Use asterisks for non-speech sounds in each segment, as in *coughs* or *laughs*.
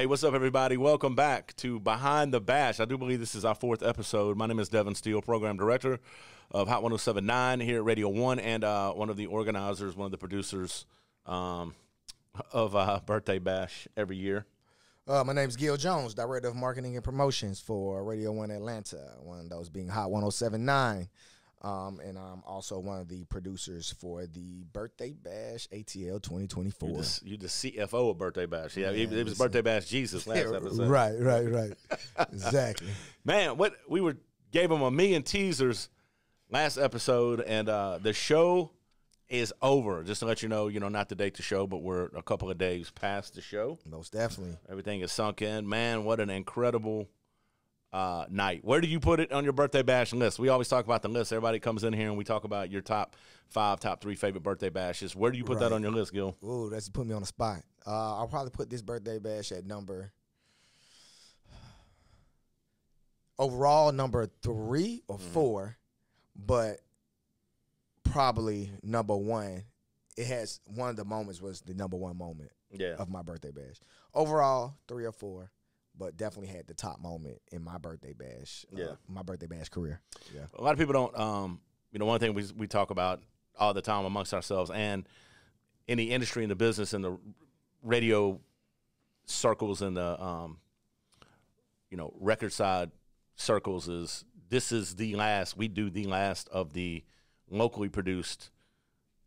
Hey, what's up, everybody? Welcome back to Behind the Bash. I do believe this is our fourth episode. My name is Devin Steele, Program Director of Hot 1079 here at Radio 1, and uh, one of the organizers, one of the producers um, of uh, Birthday Bash every year. Uh, my name is Gil Jones, Director of Marketing and Promotions for Radio 1 Atlanta, one of those being Hot 1079. Um, and I'm also one of the producers for the Birthday Bash ATL 2024. You the, you the CFO of Birthday Bash. Yeah, yeah it was Birthday Bash Jesus last *laughs* episode. Right, right, right. exactly. *laughs* Man, what we were gave them a million teasers last episode, and uh, the show is over. Just to let you know, you know, not to date the show, but we're a couple of days past the show. Most definitely. Everything is sunk in. Man, what an incredible uh, night. Where do you put it on your birthday bash list? We always talk about the list. Everybody comes in here and we talk about your top five, top three favorite birthday bashes. Where do you put right. that on your list, Gil? Ooh, that's put me on the spot. Uh, I'll probably put this birthday bash at number overall number three or mm-hmm. four, but probably number one. It has one of the moments was the number one moment yeah. of my birthday bash. Overall, three or four but definitely had the top moment in my birthday bash. Uh, yeah, uh, my birthday bash career. Yeah, a lot of people don't. Um, you know, one thing we we talk about all the time amongst ourselves and in the industry in the business in the radio circles in the um, you know record side circles is this is the last we do the last of the locally produced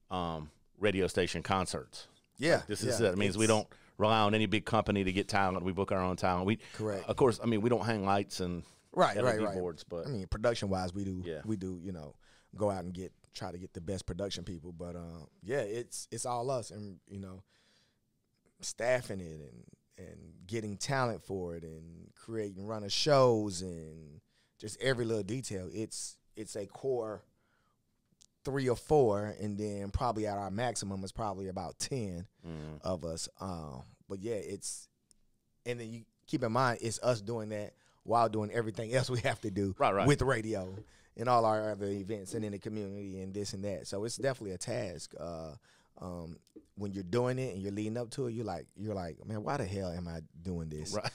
um, radio station concerts. Yeah, this is it. It means we don't rely on any big company to get talent. We book our own talent. We correct. Of course, I mean we don't hang lights and right, LED right, right. boards, but I mean production wise, we do. Yeah. we do. You know, go out and get try to get the best production people. But uh, yeah, it's it's all us, and you know, staffing it and and getting talent for it and creating running shows and just every little detail. It's it's a core three or four, and then probably at our maximum is probably about 10 mm-hmm. of us. Um, but yeah, it's and then you keep in mind it's us doing that while doing everything else we have to do right, right. with radio and all our other events and in the community and this and that. So it's definitely a task. Uh, um, when you're doing it and you're leading up to it, you're like, you're like, man, why the hell am I doing this? Right.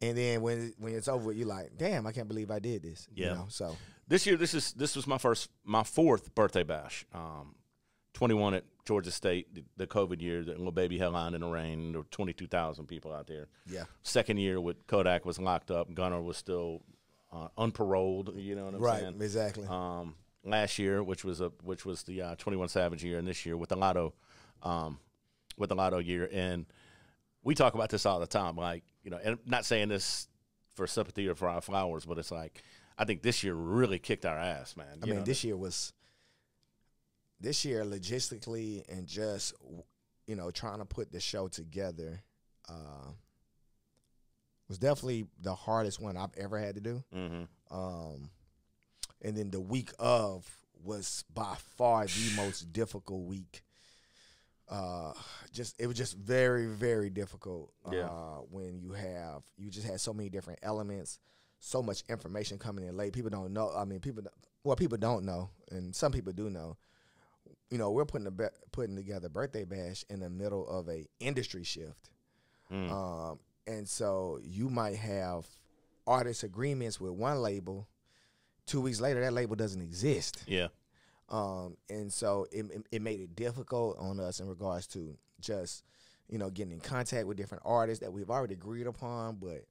And then when when it's over, you're like, damn, I can't believe I did this. Yeah. You know, so this year, this is this was my first, my fourth birthday bash. Um, 21 at Georgia State, the, the COVID year, the Lil Baby headline in the rain. There were 22,000 people out there. Yeah. Second year with Kodak was locked up. Gunna was still uh, unparoled. You know what I'm right, saying? Right. Exactly. Um, last year, which was a which was the uh, 21 Savage year, and this year with the Latto, um, with the Latto year, and we talk about this all the time. Like you know, and I'm not saying this for sympathy or for our flowers, but it's like I think this year really kicked our ass, man. You I mean, this year was this year logistically and just you know trying to put the show together uh, was definitely the hardest one I've ever had to do. Mm-hmm. Um, and then the week of was by far the *sighs* most difficult week. Uh, just it was just very very difficult. Yeah. Uh, when you have you just had so many different elements, so much information coming in late. People don't know. I mean, people well people don't know, and some people do know you know, we're putting a putting together birthday bash in the middle of a industry shift, mm. um, and so you might have artist agreements with one label. Two weeks later, that label doesn't exist. Yeah. Um, and so it, it, made it difficult on us in regards to just, you know, getting in contact with different artists that we've already agreed upon, but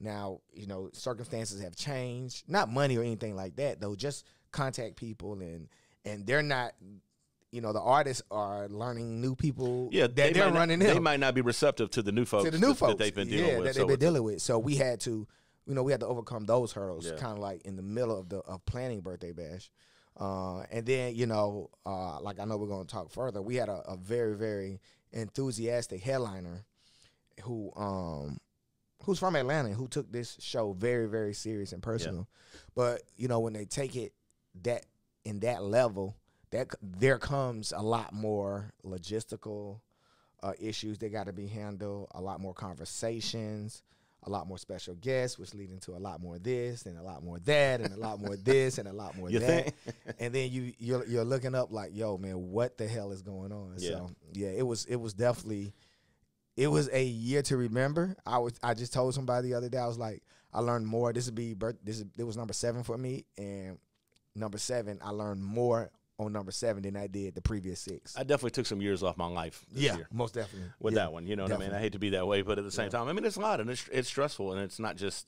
now, you know, circumstances have changed. Not money or anything like that, though. Just contact people and and they're not you know the artists are learning new people. Yeah, that they are running. Not, they might not be receptive to the new folks. To the new that, folks that they've been dealing yeah, with. that they've been dealing with. So we had to, you know, we had to overcome those hurdles. Yeah. Kind of like in the middle of the of planning birthday bash, uh, and then you know, uh, like I know we're going to talk further. We had a, a very very enthusiastic headliner who um who's from Atlanta who took this show very very serious and personal. Yeah. But you know when they take it that in that level that there comes a lot more logistical uh, issues that got to be handled, a lot more conversations, a lot more special guests, which leading to a lot more this and a lot more that and a lot more this and a lot more *laughs* you that. and then you you're, you're looking up like, yo, man, what the hell is going on? Yeah. So yeah, it was it was definitely it was a year to remember. I was I just told somebody the other day. I was like, I learned more. This would be birth. This is it was number seven for me, and number seven, I learned more on number seven than I did the previous six. I definitely took some years off my life. This yeah, year most definitely with Yeah. that one. You know what I mean? I hate to be that way, but at the same time, I mean, it's a lot and it's, it's stressful. And it's not just,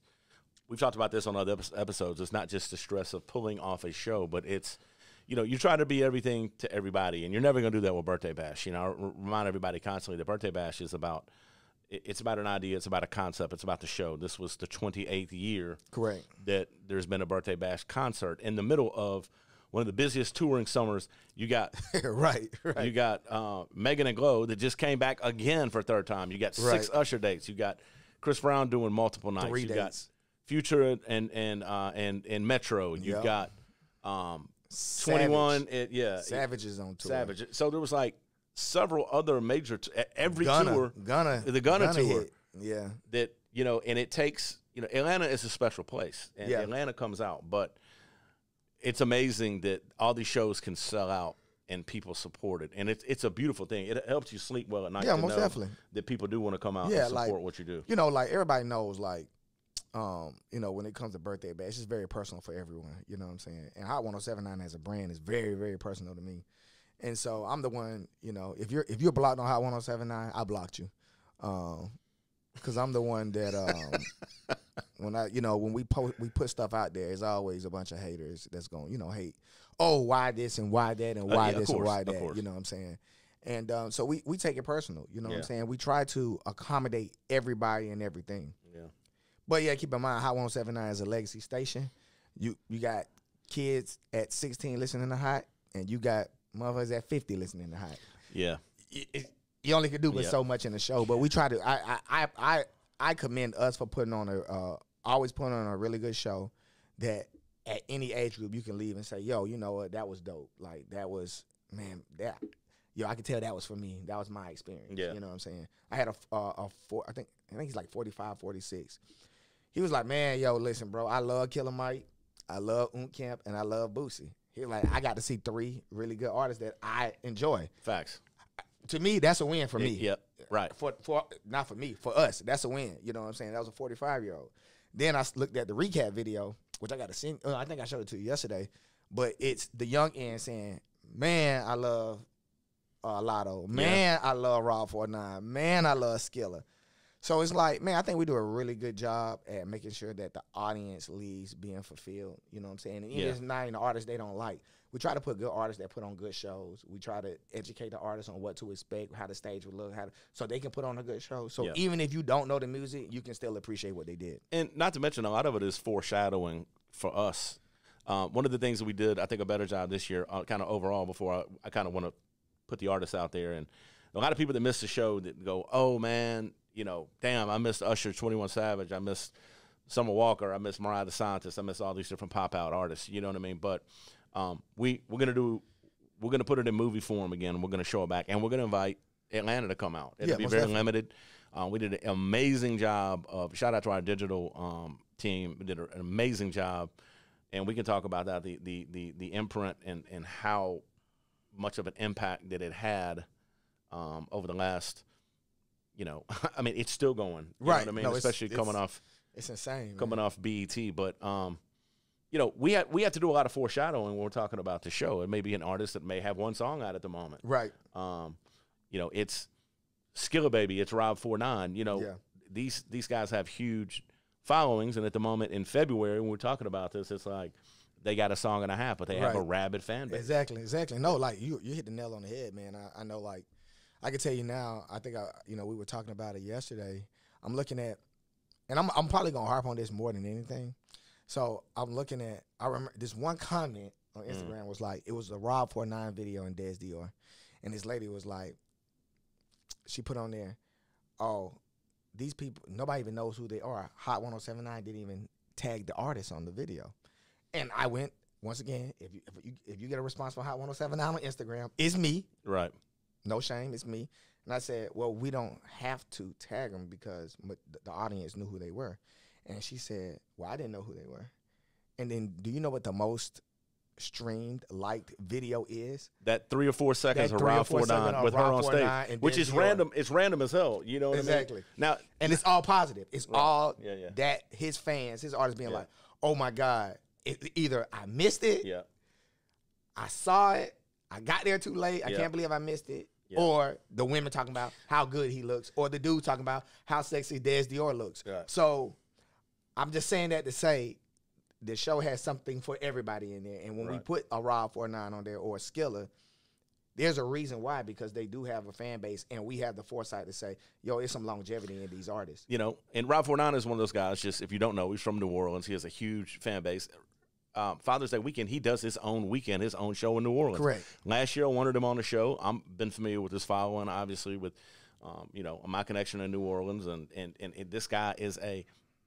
we've talked about this on other episodes. It's not just the stress of pulling off a show, but it's, you know, you try to be everything to everybody, and you're never going to do that with Birthday Bash. You know, I remind everybody constantly that Birthday Bash is about, it's about an idea, it's about a concept, it's about the show. This was the 28th year Correct. that there's been a Birthday Bash concert in the middle of one of the busiest touring summers. You got *laughs* right. Right. you got uh, Megan and Glow that just came back again for a third time. You got six Right. Usher dates. You got Chris Brown doing multiple nights. Three you dates. got Future and and uh, and and Metro. You've Yep. got um, Twenty One. Yeah, Savage is on tour. Savage. So there was like several other major t- every Gunna. tour Gunna. the Gunna tour. hit. Yeah. that you know, and it takes you know, Atlanta is a special place, and Yeah. Atlanta comes out, but it's amazing that all these shows can sell out and people support it, and it's it's a beautiful thing. It helps you sleep well at night. Yeah, to most know definitely. that people do want to come out Yeah, and like- support what you do. you know, like everybody knows, like, um, you know, when it comes to birthday bash, it's very personal for everyone. You know what I'm saying? And Hot 1079 as a brand is very, very personal to me. And so I'm the one, you know, if you're if you're blocked on Hot 1079, I blocked you. Um, because I'm the one that um *laughs* when I you know, when we post we put stuff out there, there's always a bunch of haters that's going, you know, hate, oh, why this and why that and Uh, why yeah, of this and why that. You know what I'm saying? And um, so we, we take it personal, you know what I'm saying? We try to accommodate everybody and everything. Yeah, But yeah, keep in mind, Hot 179 is a legacy station. You you got kids at 16 listening to Hot, and you got motherfuckers at 50 listening to Hot. yeah, It- it- you only can do but Yeah. so much in the show. But we try to. I I I I, I commend us for putting on a uh, always putting on a really good show that at any age group you can leave and say, yo, you know what, that was dope. Like that was man that. Yo, I can tell that was for me. That was my experience. Yeah. You know what I'm saying? I had a, a, a four, I think, I think he's like 45, 46 he was like, man, yo, listen, bro, I love Killer Mike, I love Unk Camp, and I love Boosie. He like, I got to see three really good artists that I enjoy. facts. To me, that's a win for me. Yep, right. For for not for me, for us, that's a win. You know what I'm saying? That was a 45 year old. Then I looked at the recap video, which I got to send. Uh, I think I showed it to you yesterday, but it's the young end saying, "Man, I love uh, Latto. Man, I love Rob 49. Man, I love Skilla." So it's like, man, I think we do a really good job at making sure that the audience leaves being fulfilled. You know what I'm saying? And Yeah. it's not even the artists they don't like. We try to put good artists that put on good shows. We try to educate the artists on what to expect, how the stage would look, how to, so they can put on a good show. So Yeah. even if you don't know the music, you can still appreciate what they did. and not to mention a lot of it is foreshadowing for us. Um, one of the things that we did, I think, a better job this year, uh, kind of overall. Before I, I kind of want to put the artists out there, and a lot of people that miss the show that go, "Oh man, you know, damn, I missed Usher, Twenty One Savage, I missed Summer Walker, I missed Mariah the Scientist, I missed all these different pop out artists." You know what I mean? But um, we we're gonna do, we're gonna put it in movie form again. We're gonna show it back, and we're gonna invite Atlanta to come out. It'll Yeah, be very definitely. limited. Uh, we did an amazing job of shout out to our digital um, team. We did an amazing job, and we can talk about that the the the, the imprint and and how much of an impact that it had um, over the last. You know, *laughs* I mean, it's still going. You know Right. what I mean, No, it's- especially coming it's- off It's insane. man. coming off BET. But um, you know, we had we have to do a lot of foreshadowing when we're talking about the show. It may be an artist that may have one song out at the moment. Right. Um, you know, it's Skilla Baby, it's Rob Four Nine. You know, Yeah. these these guys have huge followings, and at the moment in February when we're talking about this, it's like they got a song and a half, but they have a rabid fan base. Exactly, exactly. No, like you, you hit the nail on the head, man. I, I know, like, I can tell you now. I think I, you know, we were talking about it yesterday. I'm looking at, and I'm, I'm probably gonna harp on this more than anything. So I'm looking at. I remember this one comment on mm. Instagram was like, it was a Rob 49 video in Dess Dior, and this lady was like, she put on there, oh, these people, nobody even knows who they are. Hot 1079 didn't even tag the artist on the video, and I went once again. If you if you if you get a response from Hot 1079 on Instagram, it's me. Right. No shame, it's me. And I said, well, we don't have to tag them because the audience knew who they were. And she said, well, I didn't know who they were. And then, do you know what the most streamed, liked video is. that three or four seconds of Rob 49 with her on stage, which is random. It's random as hell. You know what I Exactly. mean? Now, And it's all positive. It's all Yeah, yeah. that his fans, his artists being Yeah. like, oh my God. It, either I missed it, yeah, I saw it, I got there too late, I can't believe I missed it. Or the women talking about how good he looks, or the dude talking about how sexy Dess Dior looks. Right. So I'm just saying that to say the show has something for everybody in there. And when we put a Rob 49 on there or a Skilla, there's a reason why, because they do have a fan base and we have the foresight to say, yo, it's some longevity in these artists. you know, and Rob 49 is one of those guys. Just if you don't know, he's from New Orleans. He has a huge fan base. Um, Father's Day weekend, he does his own weekend, his own show in New Orleans. Correct. Last year, I wanted him on the show. I've been familiar with his following, obviously, with um, you know my connection in New Orleans, and, and and and this guy is a,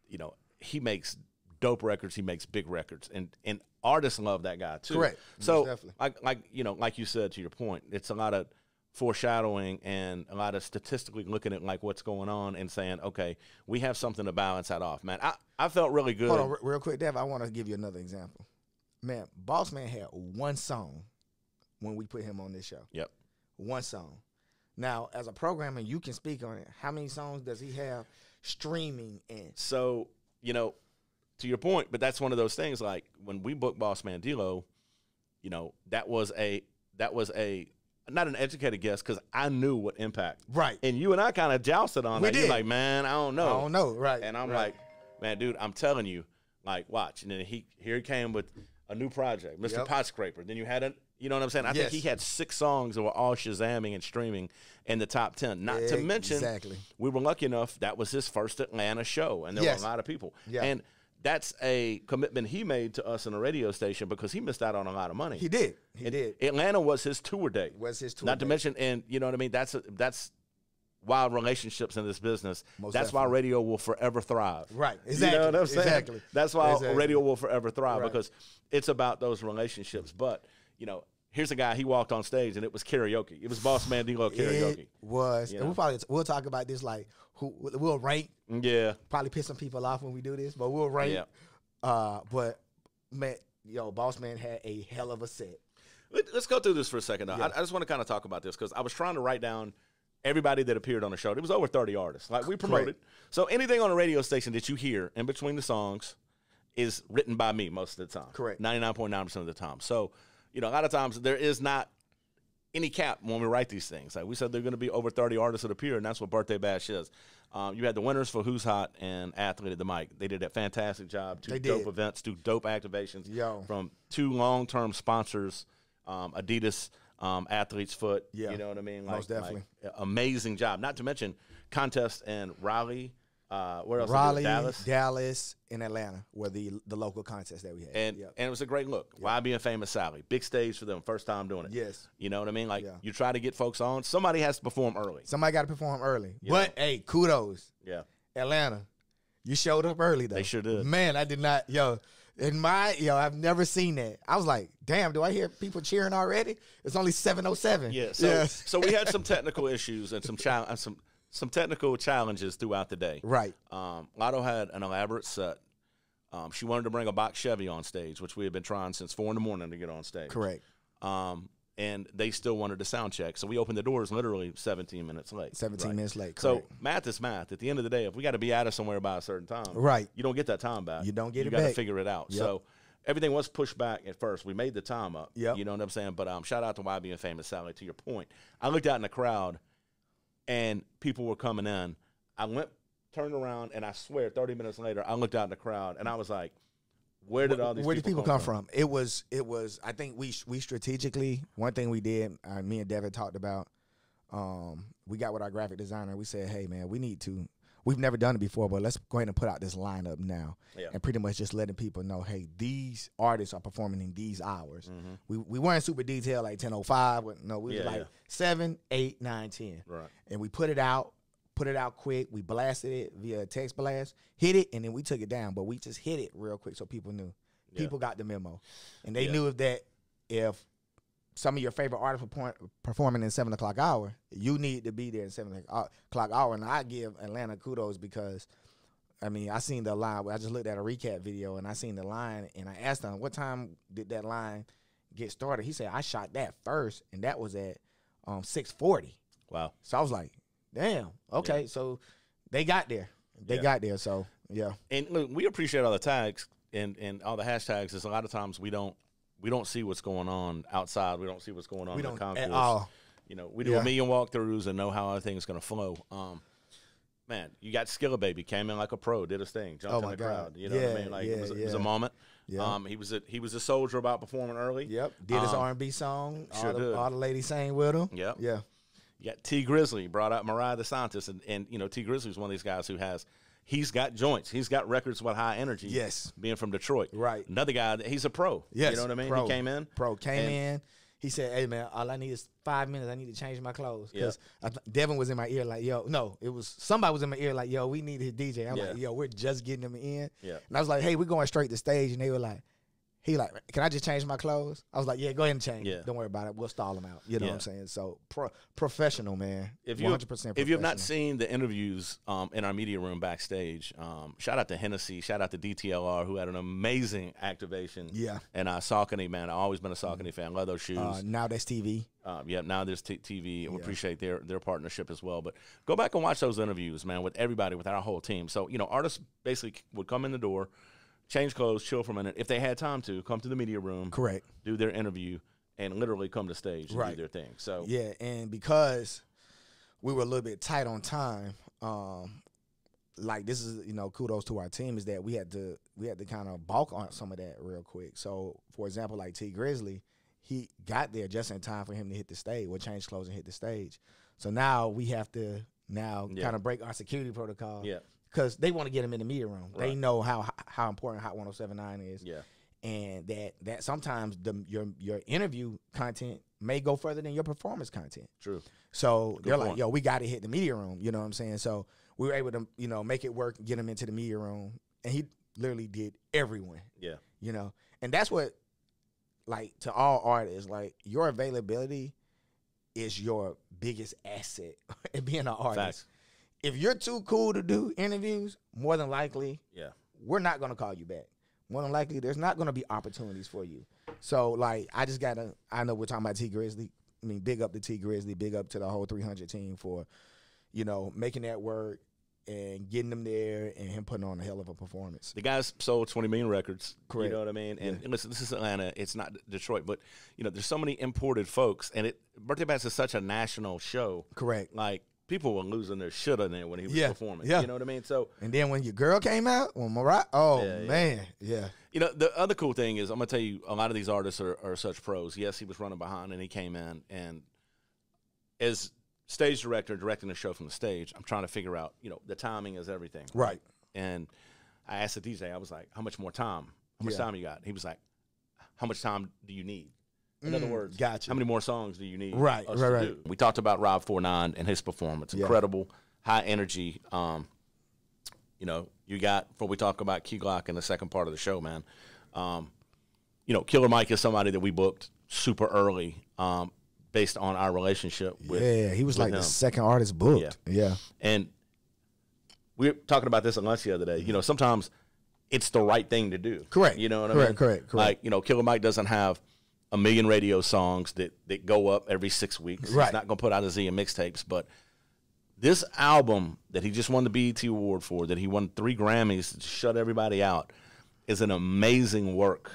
you know, he makes dope records. He makes big records, and and artists love that guy too. Correct. So like like you know, like you said to your point, it's a lot of foreshadowing and a lot of statistically looking at like what's going on and saying, okay, we have something to balance that off, man. I, I felt really good. Hold on, real quick, Dev. I want to give you another example. Man, Boss Man had one song when we put him on this show. Yep. One song. Now, as a programmer, you can speak on it. How many songs does he have streaming and So, you know, to your point, but that's one of those things like when we booked Boss Man Dlow, you know, that was a that was a not an educated guess because I knew what impact. Right. And you and I kind of jousted on We that. You're did. like, man, I don't know. I don't know, right? And I'm right. like, man, dude, I'm telling you, like, watch. And then he here he came with a new project, Mr. Yep. Pot Scraper. Then you had a, you know what I'm saying? I Yes. think he had six songs that were all Shazamming and streaming in the top ten. Not to mention, Exactly. we were lucky enough that was his first Atlanta show, and there Yes. were a lot of people. Yeah. And that's a commitment he made to us in a radio station because he missed out on a lot of money. he did. He did. Atlanta was his tour date. Was his tour Not to mention, and you know what I mean. That's a, that's why relationships in this business. Most that's why radio will forever thrive. Right. You Exactly. know what I'm saying? Exactly. That's why Exactly. radio will forever thrive Right. because it's about those relationships. But you know, here's a guy. He walked on stage and it was karaoke. It was Boss Man Dlow karaoke. It was. You know? we'll probably we'll talk about this like who we'll rank. Yeah. Probably piss some people off when we do this, but we'll rank. Yeah. Uh, but man, yo, Boss Man had a hell of a set. Let, us go through this for a second. though. Yeah. I, I just want to kind of talk about this because I was trying to write down everybody that appeared on the show. It was over 30 artists. Like we promoted. So anything on a radio station that you hear in between the songs is written by me most of the time. Correct. 99.9% of the time. So, you know, a lot of times there is not any cap when we write these things. Like we said, there are going to be over 30 artists that appear, and that's what Birthday Bash is. Um, you had the winners for Who's Hot and Athlete at the Mic. They did a fantastic job. Two They dope did. events, two dope activations Yo. from two long-term sponsors, um, Adidas, um, Athlete's Foot. Yeah. You know what I mean? Most definitely. like, amazing job. Not to mention contest in Raleigh. Uh, where else? Raleigh, Dallas. Dallas, and Atlanta were the the local contests that we had. and Yep. and it was a great look. Why being famous Sally? Big stage for them, first time doing it. Yes. You know what I mean? Like Yeah. you try to get folks on. Somebody has to perform early. somebody got to perform early. But hey, kudos, Yeah. Atlanta. You showed up early though. They sure did. Man, I did not. Yo, in my yo, I've never seen that. I was like, damn, do I hear people cheering already? It's only seven oh seven. Yeah. So so we had some technical issues and some chal- uh, some some technical challenges throughout the day. Right. Um, Latto had an elaborate set. Um, she wanted to bring a box Chevy on stage, which we had been trying since four in the morning to get on stage. Correct. Um, and they still wanted to sound check, so we opened the doors literally 17 minutes late. 17 Right. minutes late. So math is math. At the end of the day, if we got to be out of somewhere by a certain time, Right. You don't get that time back. You don't get you it You gotta figure it out. Yep. So everything was pushed back at first. We made the time up. Yep. You know what I'm saying? But um, shout out to YB and Famous Sally. To your point, I looked out in the crowd, and people were coming in. I went, turned around, and I swear, 30 minutes later, I looked out in the crowd, and I was like, "Where did all these Where did people, people come from? It was it was. I think we we strategically one thing we did. Uh, me and Devin talked about. Um, we got with our graphic designer. We said, hey man, we need to. We've never done it before, but let's go ahead and put out this lineup now, Yeah. and pretty much just letting people know, hey, these artists are performing in these hours. Mm-hmm. We we weren't super detailed like ten oh five. No, we Yeah, were like yeah. seven, eight, nine, ten Right. and we put it out, put it out quick. We blasted it via text blast, hit it, and then we took it down. But we just hit it real quick so people knew. People got the memo, and they knew that if some of your favorite artists performing in seven o'clock hour, you need to be there in seven o'clock hour. And I give Atlanta kudos because. I mean, I seen the line. I just looked at a recap video and I seen the line, and I asked them, "What time did that line get started. He said I shot that first, and that was at um, six forty. Wow. So I was like, damn, okay. So they got there. They Yeah. got there. So yeah, And look, we appreciate all the tags and, and all the hashtags. Is a lot of times we don't we don't see what's going on outside. We don't see what's going on we in don't the concourse. at all. You know, we do Yeah. a million walkthroughs and know how everything's going to flow. Um, man, you got Skilla Baby came in like a pro, did his thing, jumped Oh, in the God. crowd. You know what I mean? Like yeah, it, was, it was a moment. Yeah. Um, he was a he was a soldier about performing early. Yep. Did his Um, R and B song. sure all, did. the, all the ladies sang with him. Yep. Yeah. You got Tee Grizzley brought out Mariah the Scientist, and, and you know Tee Grizzley is one of these guys who has he's got joints, he's got records with high energy. Yes. being from Detroit. Right. Another guy, he's a pro. Yes. you know what I mean. Pro. He came in. Pro came in. He said, "Hey man, all I need is five minutes. I need to change my clothes Yeah. because Devin was in my ear like, yo, no, it was somebody was in my ear like, yo, we need his DJ. I'm Yeah. like, yo, we're just getting him in. Yeah. And I was like, hey, we're going straight to stage, and they were like, he like, can I just change my clothes? I was like, yeah, go ahead and change. Yeah. Don't worry about it. We'll stall him out. You know Yeah. what I'm saying? So pro- professional, man. if you 100% if you have not seen the interviews um, in our media room backstage, um, shout out to Hennessy, shout out to DTLR who had an amazing activation. Yeah. and uh, Saucony man, I've always been a Saucony fan. Love those shoes. uh, now that's TV. Um, yeah, now there's t- TV. and We Yeah. appreciate their their partnership as well. But go back and watch those interviews, man, with everybody, with our whole team. So you know, artists basically would come in the door, change clothes, chill for a minute. If they had time to, come to the media room, Correct. do their interview, and literally come to stage and Right. do their thing. So Yeah, and because we were a little bit tight on time, um, like this is you know kudos to our team is that we had to we had to kind of bulk on some of that real quick. So for example, like Tee Grizzley, he got there just in time for him to hit the stage. We'll change clothes and hit the stage. So now we have to now Yeah. kind of break our security protocol. Yeah. Because they want to get him in the media room. They know how how important Hot 1079 is yeah, and that that sometimes the your your interview content may go further than your performance content. true. So they're like, "Yo, we got to hit the media room." You know what I'm saying? So we were able to, you know, make it work, get him into the media room, and he literally did everyone. Yeah, You know, and that's what, like, to all artists, like your availability is your biggest asset *laughs* in being an artist. facts. If you're too cool to do interviews, more than likely Yeah, we're not gonna call you back. More than likely, there's not gonna be opportunities for you. So like, I just gotta. I know we're talking about Tee Grizzley. I mean, big up to Tee Grizzley. Big up to the whole 300 team for, you know, making that work and getting them there and him putting on a hell of a performance. the guys sold 20 million records. Correct. You know what I mean? And listen, this is Atlanta. It's not Detroit, but you know, there's so many imported folks, and it Birthday Bash is such a national show. Correct. Like people were losing their shit on there when he was Yeah, performing. yeah. You know what I mean? So And then when your girl came out, when Mariah, oh Yeah, yeah. man, yeah, You know, the other cool thing is, I'm gonna tell you, a lot of these artists are, are such pros. Yes, he was running behind, and he came in, and as stage director, directing the show from the stage, I'm trying to figure out, you know, the timing is everything, Right. And I asked the DJ, I was like, "How much more time? How much time you got?" He was like, "How much time do you need?" In other Mm, words, gotcha. how many more songs do you need? Right, right, to right. do? We talked about Rob 49 and his performance, Yeah. incredible, high energy. Um, you know, you got before we talk about Key Glock in the second part of the show, man. Um, you know, Killer Mike is somebody that we booked super early, um, based on our relationship with. yeah, he was like him. the second artist booked. Yeah, yeah. And we were talking about this at lunch the other day. You know, sometimes it's the right thing to do. Correct. You know what I Correct, mean? correct, correct. Like, you know, Killer Mike doesn't have a million radio songs that, that go up every six weeks. Right. He's not going to put out a Z of mixtapes. But this album that he just won the BET Award for, that he won three Grammys to shut everybody out, is an amazing work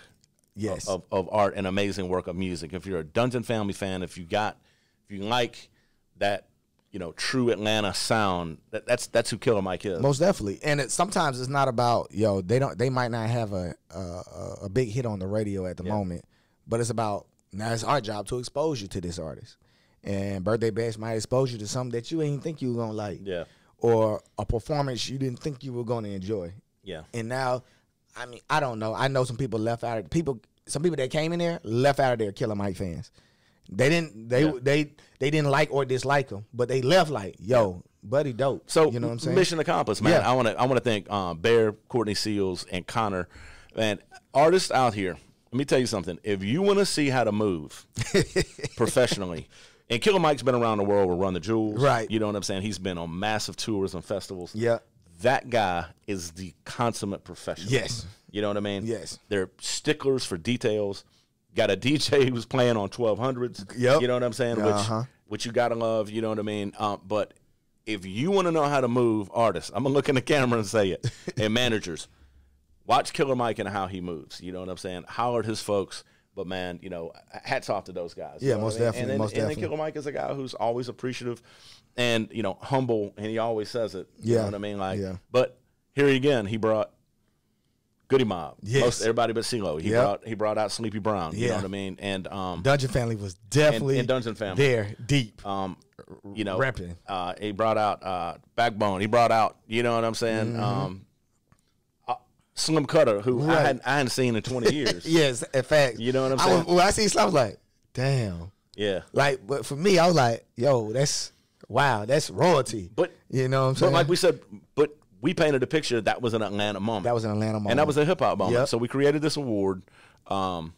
yes, of, of art and amazing work of music. If you're a Dungeon Family fan, if you got, if you like that, you know, true Atlanta sound, that, that's that's who Killer Mike is. Most definitely, and it, sometimes it's not about yo. They don't. They might not have a a, a- a big hit on the radio at the moment, but it's about now. It's our job to expose you to this artist, and birthday bash might expose you to something that you ain't think you were gonna like, Yeah. or a performance you didn't think you were gonna enjoy. Yeah. And now, I mean, I don't know. I know some people left out of people. Some people that came in there left out of there Killer Mike fans. They didn't. They Yeah. they they didn't like or dislike him, but they left like, yo, buddy, dope. So you know what I'm saying? Mission accomplished, man. Yeah. I want to I want to thank um, Bear, Courtney Seals, and Connor, and artists out here. Let me tell you something. If you want to see how to move *laughs* professionally, and Killer Mike's been around the world with Run the Jewels, Right. You know what I'm saying? He's been on massive tours and festivals. Yeah. that guy is the consummate professional. Yes. You know what I mean? Yes. They're sticklers for details. got a DJ who's playing on 1200s. Yep. You know what I'm saying? Uh-huh. Which, which you got to love, you know what I mean? Um, but if you want to know how to move artists, I'm going to look in the camera and say it, *laughs* and managers, watch Killer Mike and how he moves. You know what I'm saying? Holler at his folks. But man, you know, hats off to those guys. Yeah, most I mean? definitely, And then, most and then. Killer Mike is a guy who's always appreciative and you know humble, and he always says it. You Yeah. know what I mean? Like, Yeah. but here again, he brought Goodie Mob. Yes. Most everybody but CeeLo. He Yep. brought he brought out Sleepy Brown. You know what I mean? And um, Dungeon Family was definitely and Dungeon Family. there deep. um, you know, Repping. Uh, he brought out uh, Backbone. He brought out, you know what I'm saying? Um, uh, Slim Cutter, who I Mm-hmm. Hadn't I hadn't seen in 20 *laughs* years. yes, in fact. You know what I'm I saying? was, when I see Slim, I was like, damn. yeah. Like, but for me, I was like, yo, that's wow, that's royalty. But you know what I'm saying. but like we said, but we painted a picture that was an Atlanta moment. that was an Atlanta moment. and that was a hip hop moment. Yep. So we created this award. Um,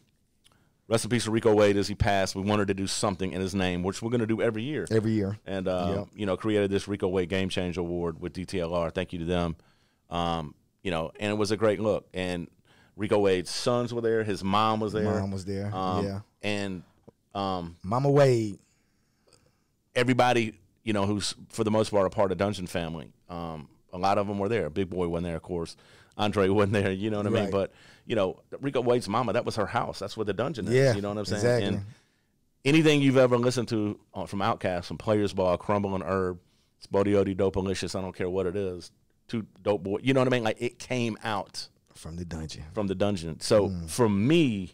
rest in peace to Rico Wade as he passed. We wanted to do something in his name, which we're going to do every year. every year. and uh, Yep. you know created this Rico Wade Game Change Award with DTLR. Thank you to them. Um, you know, and it was a great look. And Rico Wade's sons were there. His mom was there. Mom was there. Um, yeah. and um, Mama Wade. everybody you know who's for the most part a part of Dungeon family. Um, a lot of them were there. Big Boi wasn't there, of course. Andre *laughs* wasn't there. You know what I mean? But you know, Rico Wade's mama. That was her house. That's where the dungeon is. Yeah, You know what I'm saying? exactly. And anything you've ever listened to uh, from Outkast, from Players Ball, Crumble and Herb, it's Bodiotti, Dopalicious, I don't care what it is. Two dope boy. You know what I mean? Like it came out From the dungeon. from the dungeon. So Mm. for me,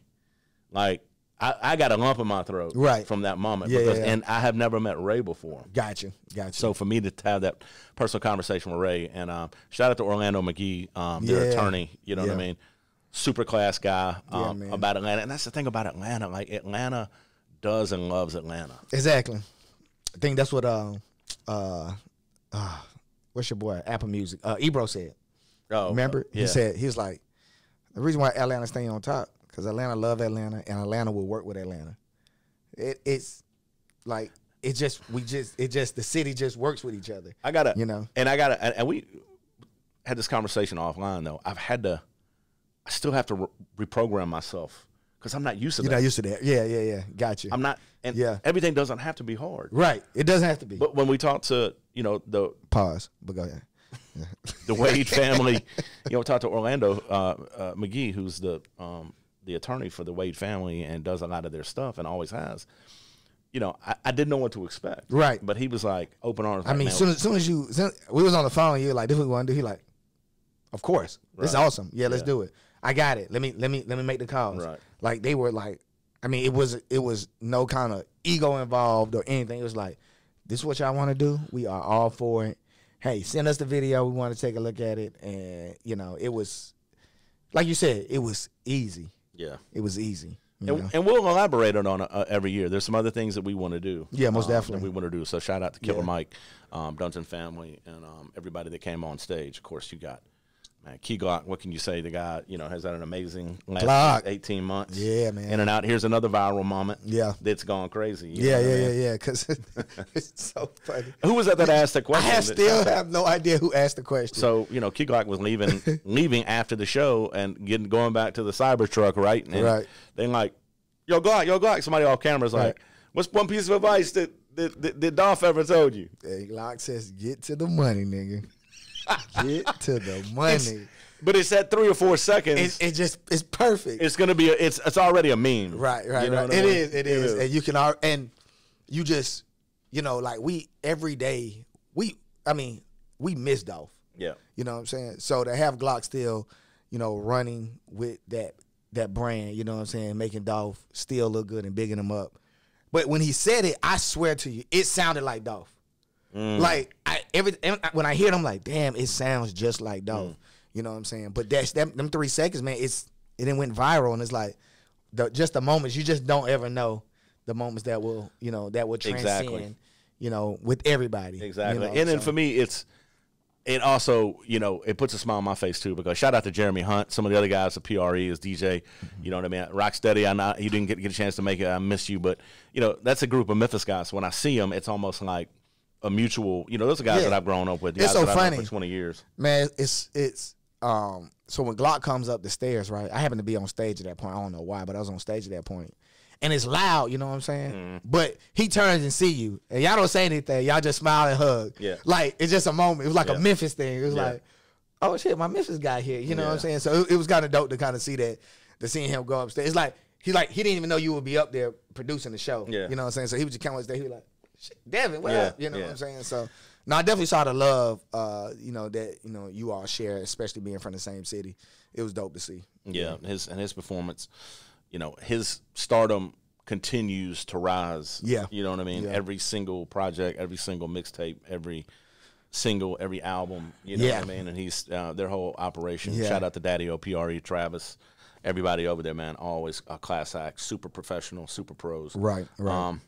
like I, I got a lump in my throat Right. from that moment. Yeah, because, yeah, yeah. And I have never met Ray before. Gotcha. Gotcha. So for me to have that personal conversation with Ray, and um, shout out to Orlando McGee, um, their Yeah. attorney. You know what I mean? Super class guy um, about Atlanta, and that's the thing about Atlanta. Like Atlanta does and loves Atlanta. exactly. I think that's what uh uh uh what's your boy? Apple Music. Uh Ebro said. Oh, Remember? Yeah. He said he's like the reason why Atlanta's staying on top because Atlanta love Atlanta and Atlanta will work with Atlanta. It, it's like it just we just it just the city just works with each other. I gotta, You know. and I gotta, and, and we had this conversation offline though. I've had to, I still have to re- reprogram myself because I'm not used to You're that. not used to that. Yeah, yeah, yeah. Got you. I'm not, and Yeah. everything doesn't have to be hard. right. It doesn't have to be. But when we talk to, you know, the Pause. But go ahead. *laughs* the Wade family, you know, talk to Orlando uh, uh, McGee, who's the um, the attorney for the Wade family and does a lot of their stuff and always has. You know, I, I didn't know what to expect. Right. But he was like open arms. I like, mean, soon as soon as you soon, we was on the phone, you were like, "This is what we want to do." He like, "Of course, this is awesome. Yeah, let's Yeah. do it. I got it. Let me let me let me make the calls." Right. Like they were like, I mean, it was it was no kind of ego involved or anything. It was like, "This is what y'all want to do. We are all for it. Hey, send us the video. We want to take a look at it." And you know, it was like you said, it was easy. yeah. It was easy. And, and we'll elaborate on it uh, every year. There's some other things that we want to do. Yeah, most um, definitely. We want to do. So shout out to Killer Yeah. Mike, um, Dungeon family, and um, everybody that came on stage. Of course, you got man Key Glock. What can you say? The guy, you know, has had an amazing last Glock. 18 months. Yeah, man. In and out. Here's another viral moment. Yeah. that's gone crazy. yeah, yeah, I yeah, yeah. Because it's so funny. Who was that that asked the I question? that- still have no idea who asked the question. So you know, Key Glock was leaving, *laughs* leaving after the show and getting going back to the Cybertruck, right? And Right. Then like, yo Glock, yo Glock. Somebody off camera's like, Right. "What's one piece of advice that that, that, that Dolph ever told you?" Hey, Lock says, "Get to the money, nigga. Get to the money." But it's at three or four seconds. It, it just it's perfect. it's gonna be. A, it's it's already a meme. right, right, You know right. what I It mean? is, it is, and you can all and you just you know like we every day we I mean we miss Dolph. Yeah. You know what I'm saying? So to have Glock still, you know, running with that that brand, you know what I'm saying, making Dolph still look good and bigging him up. But when he said it, I swear to you, it sounded like Dolph. Mm. Like I every when I hear it, I'm like, damn, it sounds just like Dolph. Mm. You know what I'm saying? But that's them, them three seconds, man. It's it then went viral, and it's like the just the moments you just don't ever know the moments that will you know that will transcend. Exactly. You know, with everybody. Exactly. You know, and then for me, it's it also, you know, it puts a smile on my face too because shout out to Jeremy Hunt, some of the other guys the PRE is DJ, you know what I mean? Rocksteady, I know he didn't get, get a chance to make it. I miss you, but you know, that's a group of Memphis guys. When I see them, it's almost like a mutual, you know, those are guys Yeah. that I've grown up with. It's so that I've known funny. for 20 years. man, it's it's um, so when Glock comes up the stairs, right? I happen to be on stage at that point. I don't know why, but I was on stage at that point. And it's loud, you know what I'm saying? Mm-hmm. But he turns and see you, and y'all don't say anything. Y'all just smile and hug. Yeah. like it's just a moment. It was like Yeah. a Memphis thing. It was Yeah. like, oh shit, my Memphis guy here. You know what I'm saying? So it, it was kind of dope to kind of see that, to seeing him go upstairs. It's like he like he didn't even know you would be up there producing the show. Yeah. you know what I'm saying? So he was just coming on stage. He was like, Devin, what Yeah, up? You know yeah. what I'm saying? So. No, I definitely saw the love, uh, you know that you know you all share, especially being from the same city. It was dope to see. Yeah, his and his performance, you know, his stardom continues to rise. Yeah. you know what I mean. Yeah. Every single project, every single mixtape, every single, every album. You know Yeah. what I mean. And he's uh, their whole operation. Shout out to Daddy O, PRE, Travis, everybody over there, man. Always a class act, super professional, super pros. Right, right. Um,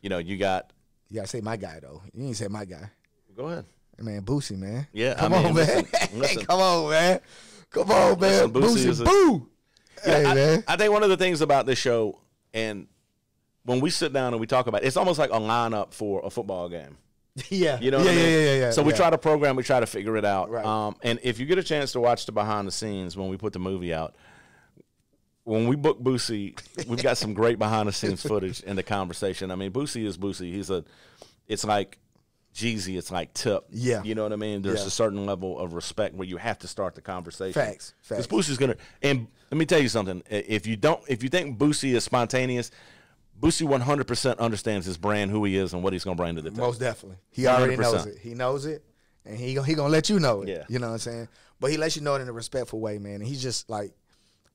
you know, you got. you gotta say my guy though. You ain't say my guy, Go ahead. man. Boosie, man. Yeah, I come mean, on, listen, *laughs* man. listen. come on, man. Come on, man. Listen, Boosie Boosie, a- boo. hey, I, man. I think one of the things about this show, and when we sit down and we talk about it, it's almost like a lineup for a football game. *laughs* yeah, You know, yeah, what I yeah, mean? yeah, yeah, yeah. So we try to program, we try to figure it out. Right. Um, and if you get a chance to watch the behind the scenes when we put the movie out, when we book Boosie, we've got some great behind the scenes footage in the conversation. I mean, Boosie is Boosie. He's a, it's like Jeezy, it's like Tip. Yeah. You know what I mean? There's Yeah. a certain level of respect where you have to start the conversation. Facts, Because facts. Boosie's gonna, and let me tell you something. If you don't, if you think Boosie is spontaneous, Boosie 100% understands his brand, who he is, and what he's gonna bring to the table. Most definitely. He already 100%. knows it. He knows it. And he he gonna let you know it. Yeah. You know what I'm saying? But he lets you know it in a respectful way, man. And he's just like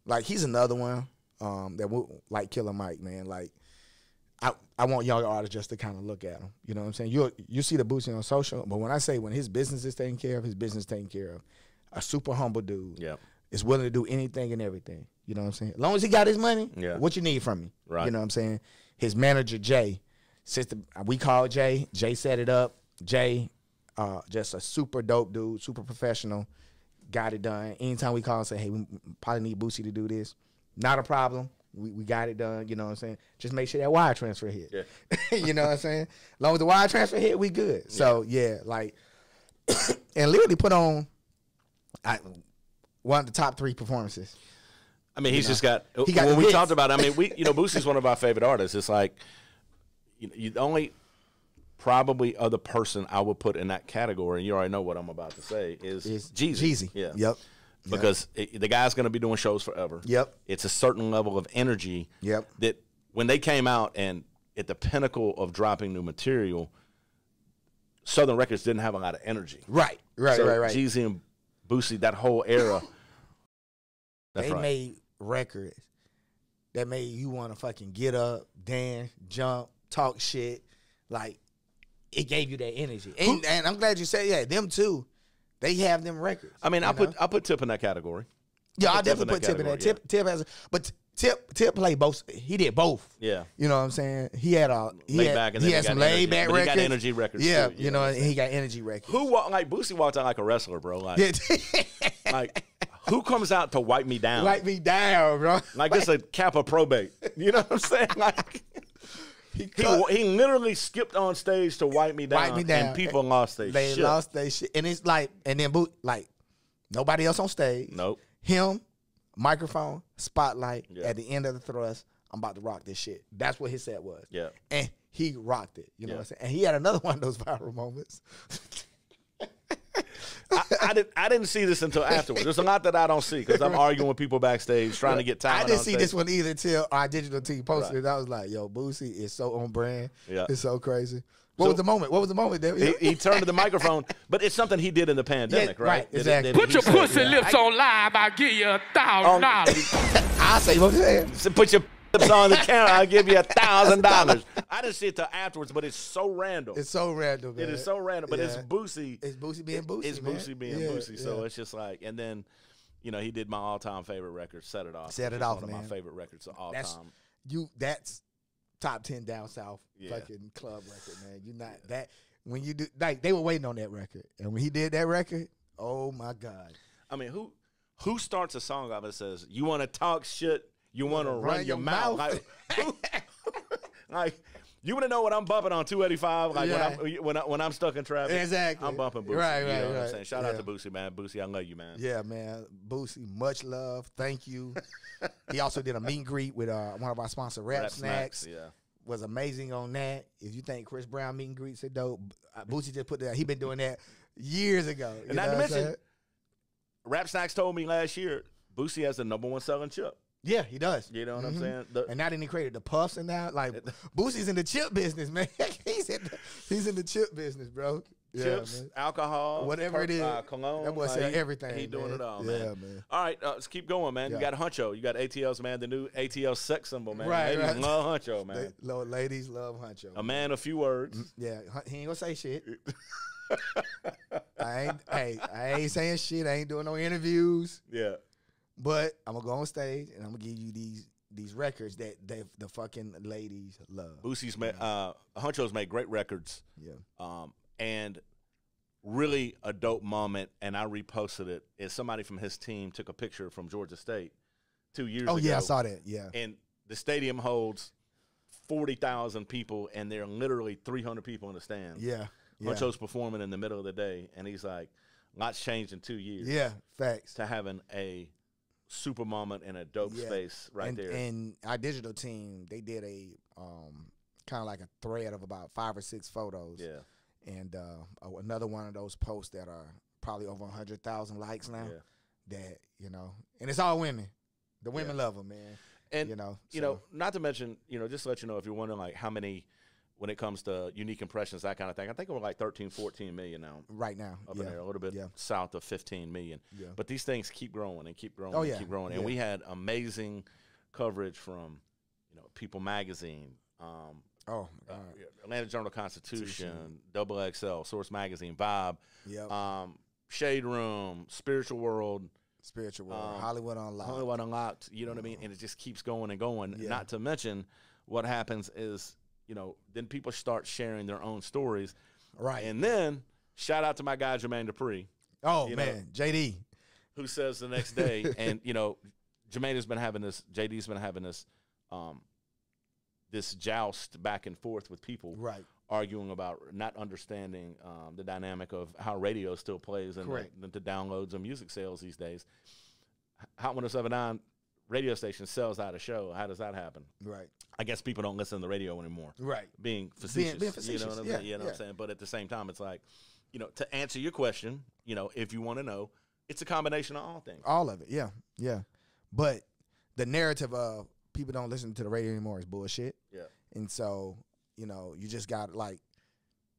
like he's another one um that will like Killer Mike, man. Like I, I want young artists just to kind of look at him. You know what I'm saying? You you see the Boosie on social, but when I say when his business is taken care of, his business is taken care of. A super humble dude. Yeah. Is willing to do anything and everything. You know what I'm saying? As long as he got his money, Yeah. what you need from me. Right. You know what I'm saying? His manager, Jay, since the, we called Jay, Jay set it up. Jay, uh, just a super dope dude, super professional, got it done. Anytime we call and say, hey, we probably need Boosie to do this, not a problem. We, we got it done. You know what I'm saying? Just make sure that wire transfer hit. Yeah. *laughs* you know what I'm saying? As long as the wire transfer hit, we good. So yeah, like, *coughs* and literally put on, I, one of the top three performances. I mean, he's just got. He got when we hits. talked about, it, I mean, we you know, Boosie's one of our favorite artists. It's like, you, you the only probably other person I would put in that category, and you already know what I'm about to say is Jeezy. Jeezy. Yeah. Yep. Because it, the guy's going to be doing shows forever. Yep. It's a certain level of energy. Yep. That when they came out and at the pinnacle of dropping new material, Southern Records didn't have a lot of energy. Right. Right. so right. Right. Jeezy and Boosie, that whole era. *coughs* They right. made records that made you want to fucking get up, dance, jump, talk shit. Like it gave you that energy. And, and I'm glad you said yeah, them too. They have them records. I mean, I know? put I put Tip in that category. yeah, I Tip definitely put Tip in that. Tip Tip has, but Tip Tip played both. He did both. Yeah. You know what I'm saying? He had a he Laid had, back and he had he some got energy. laid back But he got energy records, Yeah, too, you you know know, what I'm and he got energy records. Who wa- like Boosie walked out like a wrestler, bro? Like, *laughs* like who comes out to wipe me down? Wipe me down, bro. like it's a *laughs* cap of probate. You know what I'm saying? *laughs* Like he, he, he literally skipped on stage to wipe me down. Wipe me down. And people lost their they shit. They lost their shit, and it's like, and then boot like nobody else on stage. Nope. Him, microphone, spotlight. Yeah. At the end of the thrust, I'm about to rock this shit. That's what his set was. Yeah. and he rocked it. You know Yeah. what I'm saying? And he had another *laughs* one of those viral moments. *laughs* I, I, did, I didn't see this until afterwards. There's a lot that I don't see because I'm arguing with people backstage trying to get talent. I didn't on see stage. this one either till our digital team posted it. I was like, "Yo, Boosie is so on brand. Yeah. It's so crazy." What So- was the moment? What was the moment? That He, he turned to the microphone, but it's something he did in the pandemic, Yeah, right? right, That- exactly. that Put your said, pussy yeah, lips on live, I'll give you a thousand dollars. *laughs* I say what I'm saying. So put your lips on the camera. I'll give you a thousand *laughs* dollars. I didn't see it till afterwards, but it's so random. It's so random. it man. is so random, but it's Yeah. Boosie. It's Boosie being Boosie. It's man. Boosie being Yeah, Boosie. So yeah. it's just like, and then, you know, he did my all-time favorite record, "Set It Off." Set It It Off, one of my favorite records of all That's- time. you. That's top ten down south fucking club record, man. You're not that when you do like they were waiting on that record, and when he did that record, oh my god, I mean, who who starts a song off that says, "You want to talk shit, you want to run run, your your mouth," like, *laughs* like You want to know what I'm bumping on 285? Like Yeah. when I'm when, I, when I'm stuck in traffic. Exactly. I'm bumping Boosie. Right, you right, what I'm saying? Shout out to Boosie, man. Boosie, I love you, man. Yeah, man. Boosie, much love. Thank you. he also did a meet and greet with uh, one of our sponsor, Rap, Rap Snacks. Yeah. Was amazing on that. If you think Chris Brown meet and greets are dope, uh, Boosie just put that. He been doing that years ago. And not know to mention. Rap Snacks told me last year Boosie has the number one selling chip. Yeah, he does. You know what I'm Mhm. saying? The- And now then he created the puffs and now like *laughs* Boosie's in the chip business, man. *laughs* he's in the, he's in the chip business, bro. Yeah, chips, man. alcohol, Whatever per- it is. Uh, cologne. That boy uh, said everything, He doing it all, Yeah, man. man. All right, uh, let's keep going, man. You got Huncho. You got ATL's man, the new ATL sex symbol, man. Right, Ladies right. love Huncho, man. They- Lord, ladies love Huncho. A man, a few words. Yeah, he ain't gonna say shit. *laughs* I ain't. Hey, I ain't saying shit. I ain't doing no interviews. Yeah. But I'm gonna go on stage and I'm gonna give you these these records that they, the fucking ladies love. Boosie's made, uh, Huncho's made great records. Yeah. um, and really a dope moment. And I reposted it. Is somebody from his team took a picture from Georgia State two years ago. Oh ago. yeah, I saw that. Yeah. And the stadium holds forty thousand people, and there are literally three hundred people in the stands. Yeah. Yeah. Huncho's performing in the middle of the day, and he's like, "Lots changed in two years." Yeah. Facts. To having a super moment in a dope Yeah. space right and, there. And our digital team, they did a um kind of like a thread of about five or six photos. yeah. And uh, another one of those posts that are probably over hundred thousand likes now. Yeah. That you know, and it's all women. The women love them, man. And you know, you know, not to mention, you know, just to let you know if you're wondering like how many when it comes to unique impressions, that kind of thing. I think we're like 13, 14 million now right now, up yeah, in there, a little bit yeah. south of 15 million. Yeah. But these things keep growing and keep growing Oh, and yeah, keep growing. And we had amazing coverage from, you know, People Magazine, um, Oh my uh, Atlanta Journal Constitution, Double XL, Source Magazine, Vibe, yep. um, Shade Room, Spiritual World, Spiritual world, um, Hollywood Unlocked. Hollywood Unlocked. You know what I mean? And it just keeps going and going. Yeah. Not to mention, what happens is, you know, then people start sharing their own stories, right. and then shout out to my guy Jermaine Dupri, oh you know, man, JD. who says the next day, *laughs* and you know, Jermaine has been having this, JD's been having this, um, this joust back and forth with people, Right. arguing about not understanding um, the dynamic of how radio still plays and the, the downloads and music sales these days. Hot 1079 radio station sells out a show. How does that happen? Right. I guess people don't listen to the radio anymore. Right. Being facetious, being you know facetious, what I'm yeah, saying? You know what. I'm saying? But at the same time, it's like, you know, to answer your question, you know, if you want to know, it's a combination of all things. All of it. Yeah. Yeah. But the narrative of people don't listen to the radio anymore is bullshit. Yeah. And so, you know, you just got like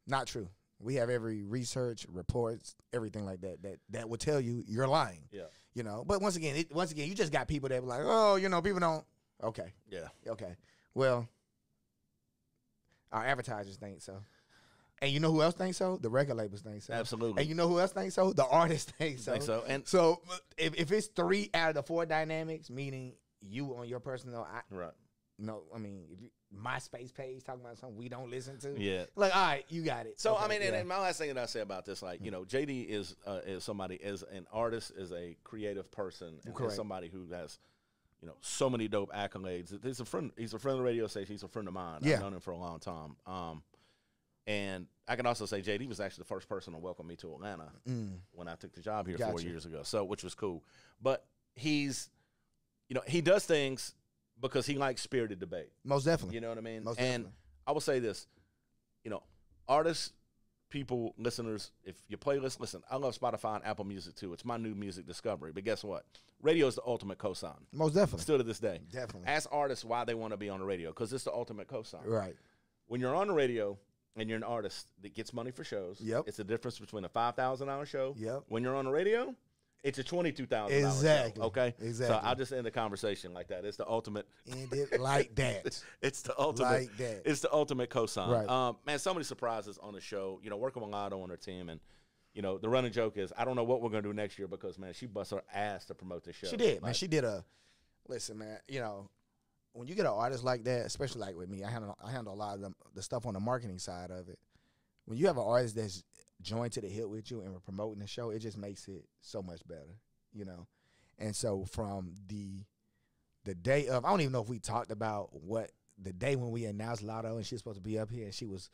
not true. We have every research, reports, everything like that that that will tell you you're lying. Yeah. You know, but once again, it, once again, you just got people that be like, oh, you know, people don't. Okay, Yeah. okay. Well, our advertisers think so, and you know who else thinks so? The record labels think so. Absolutely. And you know who else thinks so? The artists *laughs* think so. think so. And So if, if it's three out of the four dynamics, meaning you on your personal, I, right. No, I mean, if you, MySpace page talking about something we don't listen to, Yeah. like, all right, you got it. So I mean, and, yeah. and my last thing that I say about this, like you know, JD is uh, is somebody is an artist, is a creative person, and is somebody who has, you know, so many dope accolades. He's a friend. He's a friend of the radio station. He's a friend of mine. Yeah. I've known him for a long time. Um, and I can also say JD was actually the first person to welcome me to Atlanta Mm, when I took the job here four years ago. So which was cool. But he's, you know, he does things because he likes spirited debate. most definitely. You know what I mean? Most and definitely. I will say this, you know, artists, people, listeners, if your playlist, listen, I love Spotify and Apple Music too. It's my new music discovery. But guess what? Radio is the ultimate cosign. most definitely. Still to this day. Definitely. Ask artists why they want to be on the radio because it's the ultimate cosign. Right. When you're on the radio and you're an artist that gets money for shows, Yep. it's the difference between a five thousand dollar show. Yep. When you're on the radio, it's a twenty two thousand Exactly. show. Okay. Exactly. So I'll just end the conversation like that. It's the ultimate. End it like that. *laughs* It's the ultimate. Like that. It's the ultimate cosign. Right. Um, man, so many surprises on the show. You know, working with Latto on her team, and you know, the running joke is, I don't know what we're gonna do next year because man, she busts her ass to promote the show. She did, man. She did a. Listen, man. You know, when you get an artist like that, especially like with me, I handle I handle a lot of the, the stuff on the marketing side of it. When you have an artist that's joined to the hip with you and we're promoting the show, it just makes it so much better, you know. And so from the the day of, I don't even know if we talked about what the day when we announced Latto and she was supposed to be up here, and she was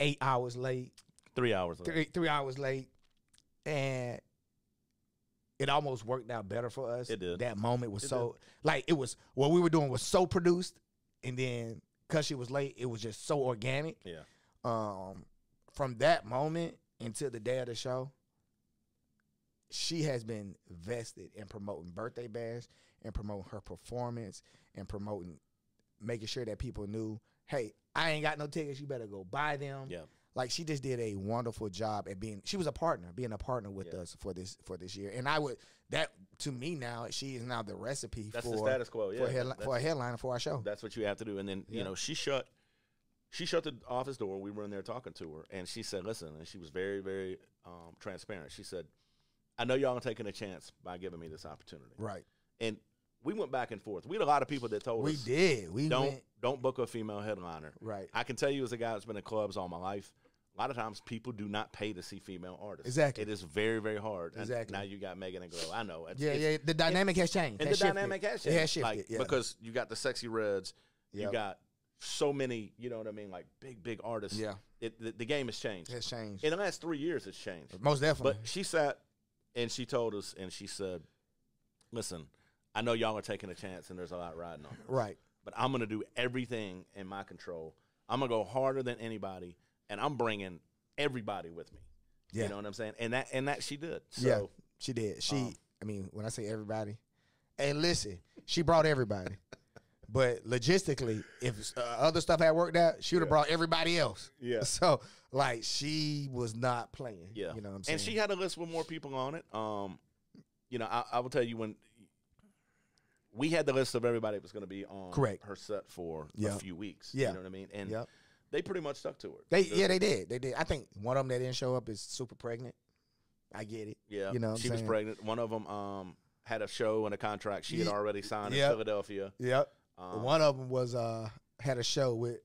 eight hours late, Three hours. later. three three hours late, and it almost worked out better for us. It did. That moment was It so like it was what we were doing was so produced, and then because she was late, it was just so organic. Yeah. Um, from that moment until the day of the show, she has been vested in promoting birthday bash and promoting her performance and promoting making sure that people knew, hey, I ain't got no tickets, you better go buy them. Yeah. Like she just did a wonderful job at being she was a partner, being a partner with Yeah. us for this for this year. And I would that to me now, she is now the recipe That's for the status quo. Yeah. for, a headli- for a headliner for our show. That's what you have to do. And then you know she shut she shut the office door. We were in there talking to her, and she said, "Listen," and she was very very um, transparent. She said, "I know y'all are taking a chance by giving me this opportunity." Right. And we went back and forth. We had a lot of people that told We us, we did. We "Don't went don't book a female headliner." right. I can tell you as a guy that's been in clubs all my life. A lot of times people do not pay to see female artists. Exactly. It is very, very hard. And Exactly. now you got Megan and Glow. I know. It's, Yeah, it's- yeah. The dynamic has changed. and Has the shifted. dynamic has It has shifted. Like, yeah. Because you got the sexy reds, you got so many, you know what I mean, like big, big artists. Yeah. It, the, the game has changed. it has changed. In the last three years, it's changed. Most definitely. But she sat and she told us, and she said, "Listen, I know y'all are taking a chance, and there's a lot riding on it, right. but I'm gonna do everything in my control. I'm gonna go harder than anybody, and I'm bringing everybody with me. Yeah. You know what I'm saying? And that and that she did. So yeah. She did. She um, I mean, when I say everybody, and listen, she brought everybody. *laughs* but logistically, if uh, other stuff had worked out, she would have Yeah. brought everybody else. Yeah. *laughs* So, like, she was not playing. Yeah, You know what I'm saying? And she had a list with more people on it. Um, you know, I, I will tell you when we had the list of everybody that was going to be on Correct. her set for Yeah. a few weeks. Yeah. you know what I mean. And Yep. they pretty much stuck to her. They The- yeah, they did. They did. I think one of them that didn't show up is super pregnant. I get it. yeah. you know what I'm she was pregnant. One of them um, had a show and a contract she had already signed Yep. in Philadelphia. Yep. Um, one of them was uh had a show with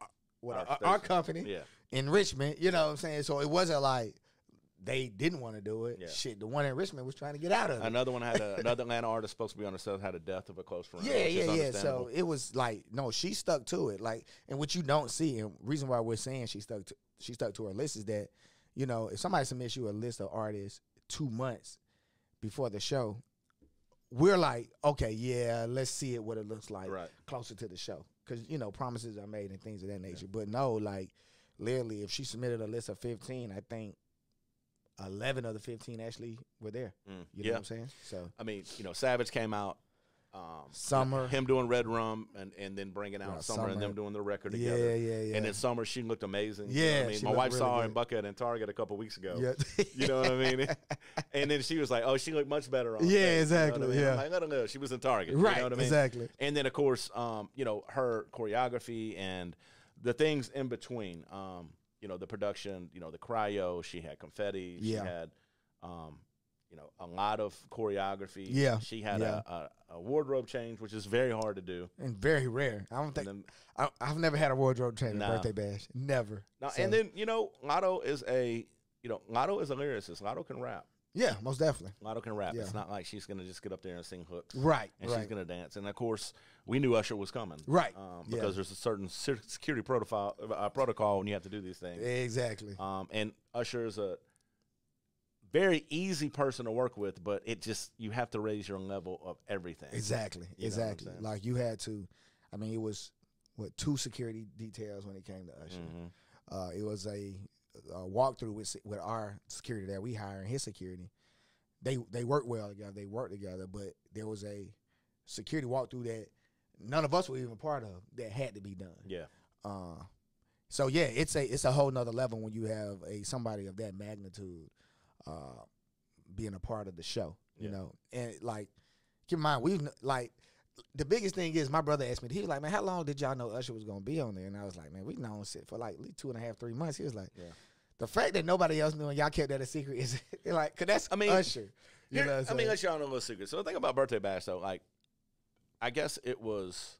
uh, what Our our, our company yeah, in Richmond. You know what I'm saying? So it wasn't like they didn't want to do it. Yeah. Shit, the one in Richmond was trying to get out of it. another one had a, *laughs* another Atlanta artist supposed to be on the set had a death of a close friend. Yeah, yeah, yeah. So it was like no, she stuck to it. Like, and what you don't see, and reason why we're saying she stuck to she stuck to her list is that, you know, if somebody submits you a list of artists two months before the show, we're like, okay, yeah, let's see it what it looks like Right. closer to the show, because you know promises are made and things of that nature. But no, like literally, if she submitted a list of fifteen, I think eleven of the fifteen actually were there. Mm, You know yeah. what I'm saying? So I mean, you know, Savage came out. Um, Summer. him doing Red Rum, and, and then bringing out Right, Summer, and Summer. them doing the record together. yeah, yeah. Yeah and then Summer, she looked amazing. you know Yeah, I mean, my wife really saw her in good. Buckhead and Target a couple weeks ago. yeah. *laughs* You know what I mean? *laughs* and then she was like, "Oh, she looked much better on." Yeah, stage," you know exactly, I mean? yeah. I'm like, let her live. She was in Target. Right, You know what I mean? exactly. And then of course, um, you know, her choreography and the things in between. Um, you know, the production. You know, the cryo. She had confetti. She Yeah. had, um, you know, a lot of choreography. Yeah, She had yeah. a, a, a wardrobe change, which is very hard to do. and very rare. I don't think then, I, I've never had a wardrobe change Nah. at birthday bash. Never. now, So, and then you know, Latto is a, you know, Latto is a lyricist. Latto can rap. yeah, most definitely. Latto can rap. Yeah. It's not like she's gonna just get up there and sing hooks. Right, and she's gonna dance. And of course, we knew Usher was coming, Right, Um, yeah. because there's a certain security protocol uh, protocol when you have to do these things. Exactly. Um, and Usher is a very easy person to work with, but it just you have to raise your level of everything. Exactly. You know exactly. Like you had to. I mean, it was what two security details when it came to Usher. Mhm. Uh, it was a, a walkthrough with with our security that we hire and his security. They they work well together. They work together, but there was a security walkthrough that none of us were even part of that had to be done. Yeah, Uh, so yeah, it's a it's a whole nother level when you have a somebody of that magnitude uh, being a part of the show. You Yeah. know, and like keep in mind We've like the biggest thing is my brother asked me. He was like, "Man, how long did y'all know Usher was gonna be on there?" And I was like, "Man, we known shit for like at least two and a half, three months." He was like, Yeah. "The fact that nobody else knew and y'all kept that a secret is *laughs* like, cause that's I mean, Usher." You Here- know, I mean, let y'all know a little secret. So the thing about birthday bash, though, like, I guess it was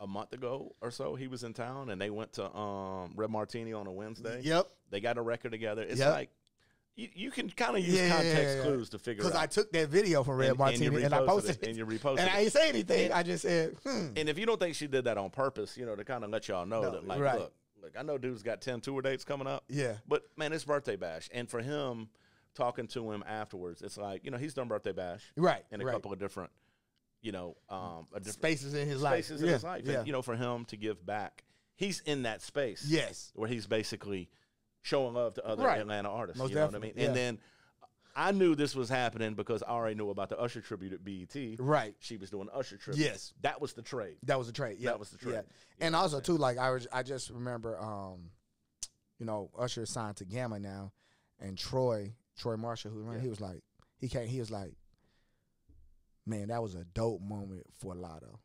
a month ago or so. He was in town, and they went to um, Red Martini on a Wednesday. yep, They got a record together. It's Yep. like, you, you can kind of use Yeah, context yeah, clues to figure Because out. I took that video from Red And- and Martini and, I posted it, and you reposted and. I didn't say anything. I just said, hmm. and if you don't think she did that on purpose, you know, to kind of let y'all know No, that, like, right. look, look, I know dude's got ten tour dates coming up. Yeah. But man, it's birthday bash, and for him, talking to him afterwards, it's like you know he's done birthday bash, Right, in a right. couple of different, you know, um, a different spaces in his life. spaces in yeah, his life. Yeah. And, you know, for him to give back, he's in that space. Yes. Where he's basically showing love to other Right. Atlanta artists. Most you know what I mean? definitely, And then I knew this was happening because I already knew about the Usher tribute at BET. Right. She was doing Usher tribute. Yes. That was the trade. That was the trade. Yeah, That was the trade. Yeah. You And also too, like I was, I just remember, um, you know, Usher signed to Gamma now, and Troy, Troy Marshall, who Yeah. he was like, he came, he was like, man, that was a dope moment for Latto.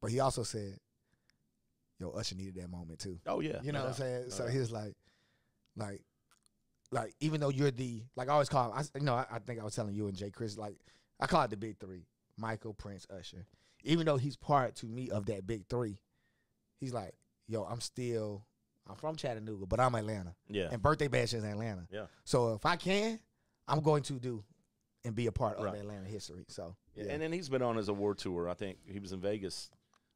But he also said, yo, Usher needed that moment too. Oh yeah. You no know what I'm saying? No so doubt. he was like, like, like even though you're the like I always call I you know I, I think I was telling you and Jay Chris like I call it the big three: Michael, Prince, Usher. Even though he's part to me of that big three, he's like, yo, I'm still I'm from Chattanooga, but I'm Atlanta, Yeah. and Birthday Bash is Atlanta. Yeah. So if I can, I'm going to do and be a part of Right. Atlanta history. So Yeah. yeah, And then he's been on his award tour. I think he was in Vegas,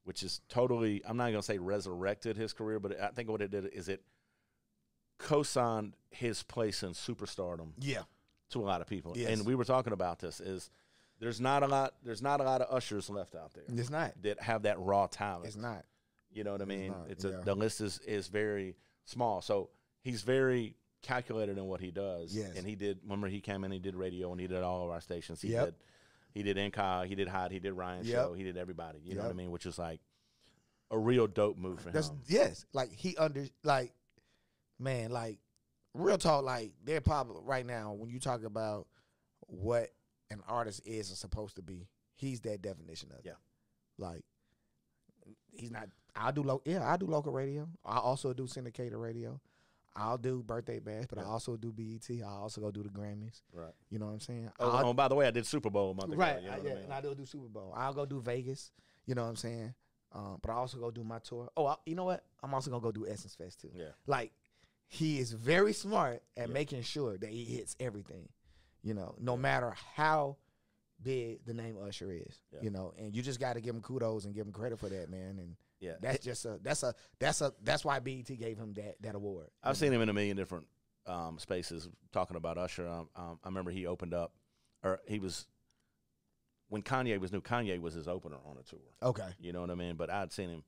which is totally, I'm not going to say resurrected his career, but I think what it did is it co signed his place in superstardom yeah, to a lot of people. Yes. And we were talking about this is there's not a lot there's not a lot of ushers left out there it's not. that have that raw talent. It's not. You know what I mean? not, It's a yeah. the list is is very small. So he's very calculated in what he does. Yes. And he did remember he came in, he did radio and he did all of our stations. He Yep. did he did Inca, he did Hot, he did Ryan Yep. Show, he did everybody. You know what I mean? Which is like a real dope move for That's him. yes. Like he under like man, like real talk, like they're probably right now when you talk about what an artist is and supposed to be, he's that definition of it. Yeah. Like he's not I'll do local yeah, I do local radio. I also do syndicated radio. I'll do birthday bash, but I also do BET. I also go do the Grammys. Right. You know what I'm saying? Oh, I'll- oh, by the way, I did Super Bowl a month ago. Right. You know I, yeah, I mean? and I do do Super Bowl. I'll go do Vegas. You know what I'm saying? Um, but I also go do my tour. Oh, I, you know what? I'm also gonna go do Essence Fest too. Yeah. Like he is very smart at Yeah. making sure that he hits everything. You know, no matter how big the name Usher is. Yeah. You know, and you just got to give him kudos and give him credit for that, man. And Yeah. that's just a that's a that's a that's why BET gave him that that award. I've seen him in a million different um, spaces talking about Usher. Um, um, I remember he opened up, or he was when Kanye was new. Kanye was his opener on a tour. Okay. You know what I mean? But I'd seen him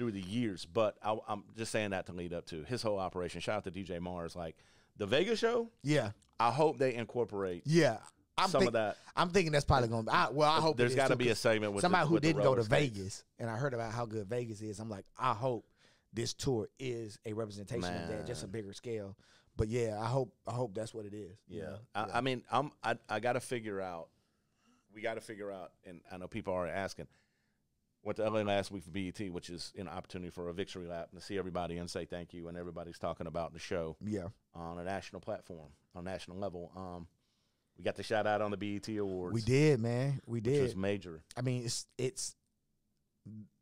through the years. But I, I'm just saying that to lead up to his whole operation. Shout out to DJ Mars. Like the Vegas show, Yeah. I hope they incorporate Yeah. I'm some think- of that. I'm thinking that's probably gonna be. I, well, I hope There's got to be a segment with the- somebody who with didn't go to. Vegas, and I heard about how good Vegas is. I'm like, I hope this tour is a representation of that, just a bigger scale. But yeah, I hope I hope that's what it is. you Yeah. I, I mean, I'm I, I got to figure out. We got to figure out, and I know people are asking. Went to LA last week for BET, which is an opportunity for a victory lap and to see everybody and say thank you, and everybody's talking about the show yeah, on a national platform, on a national level. Um, we got the shout out on the BET Awards. we did, man. We which did. was major. I mean, it's it's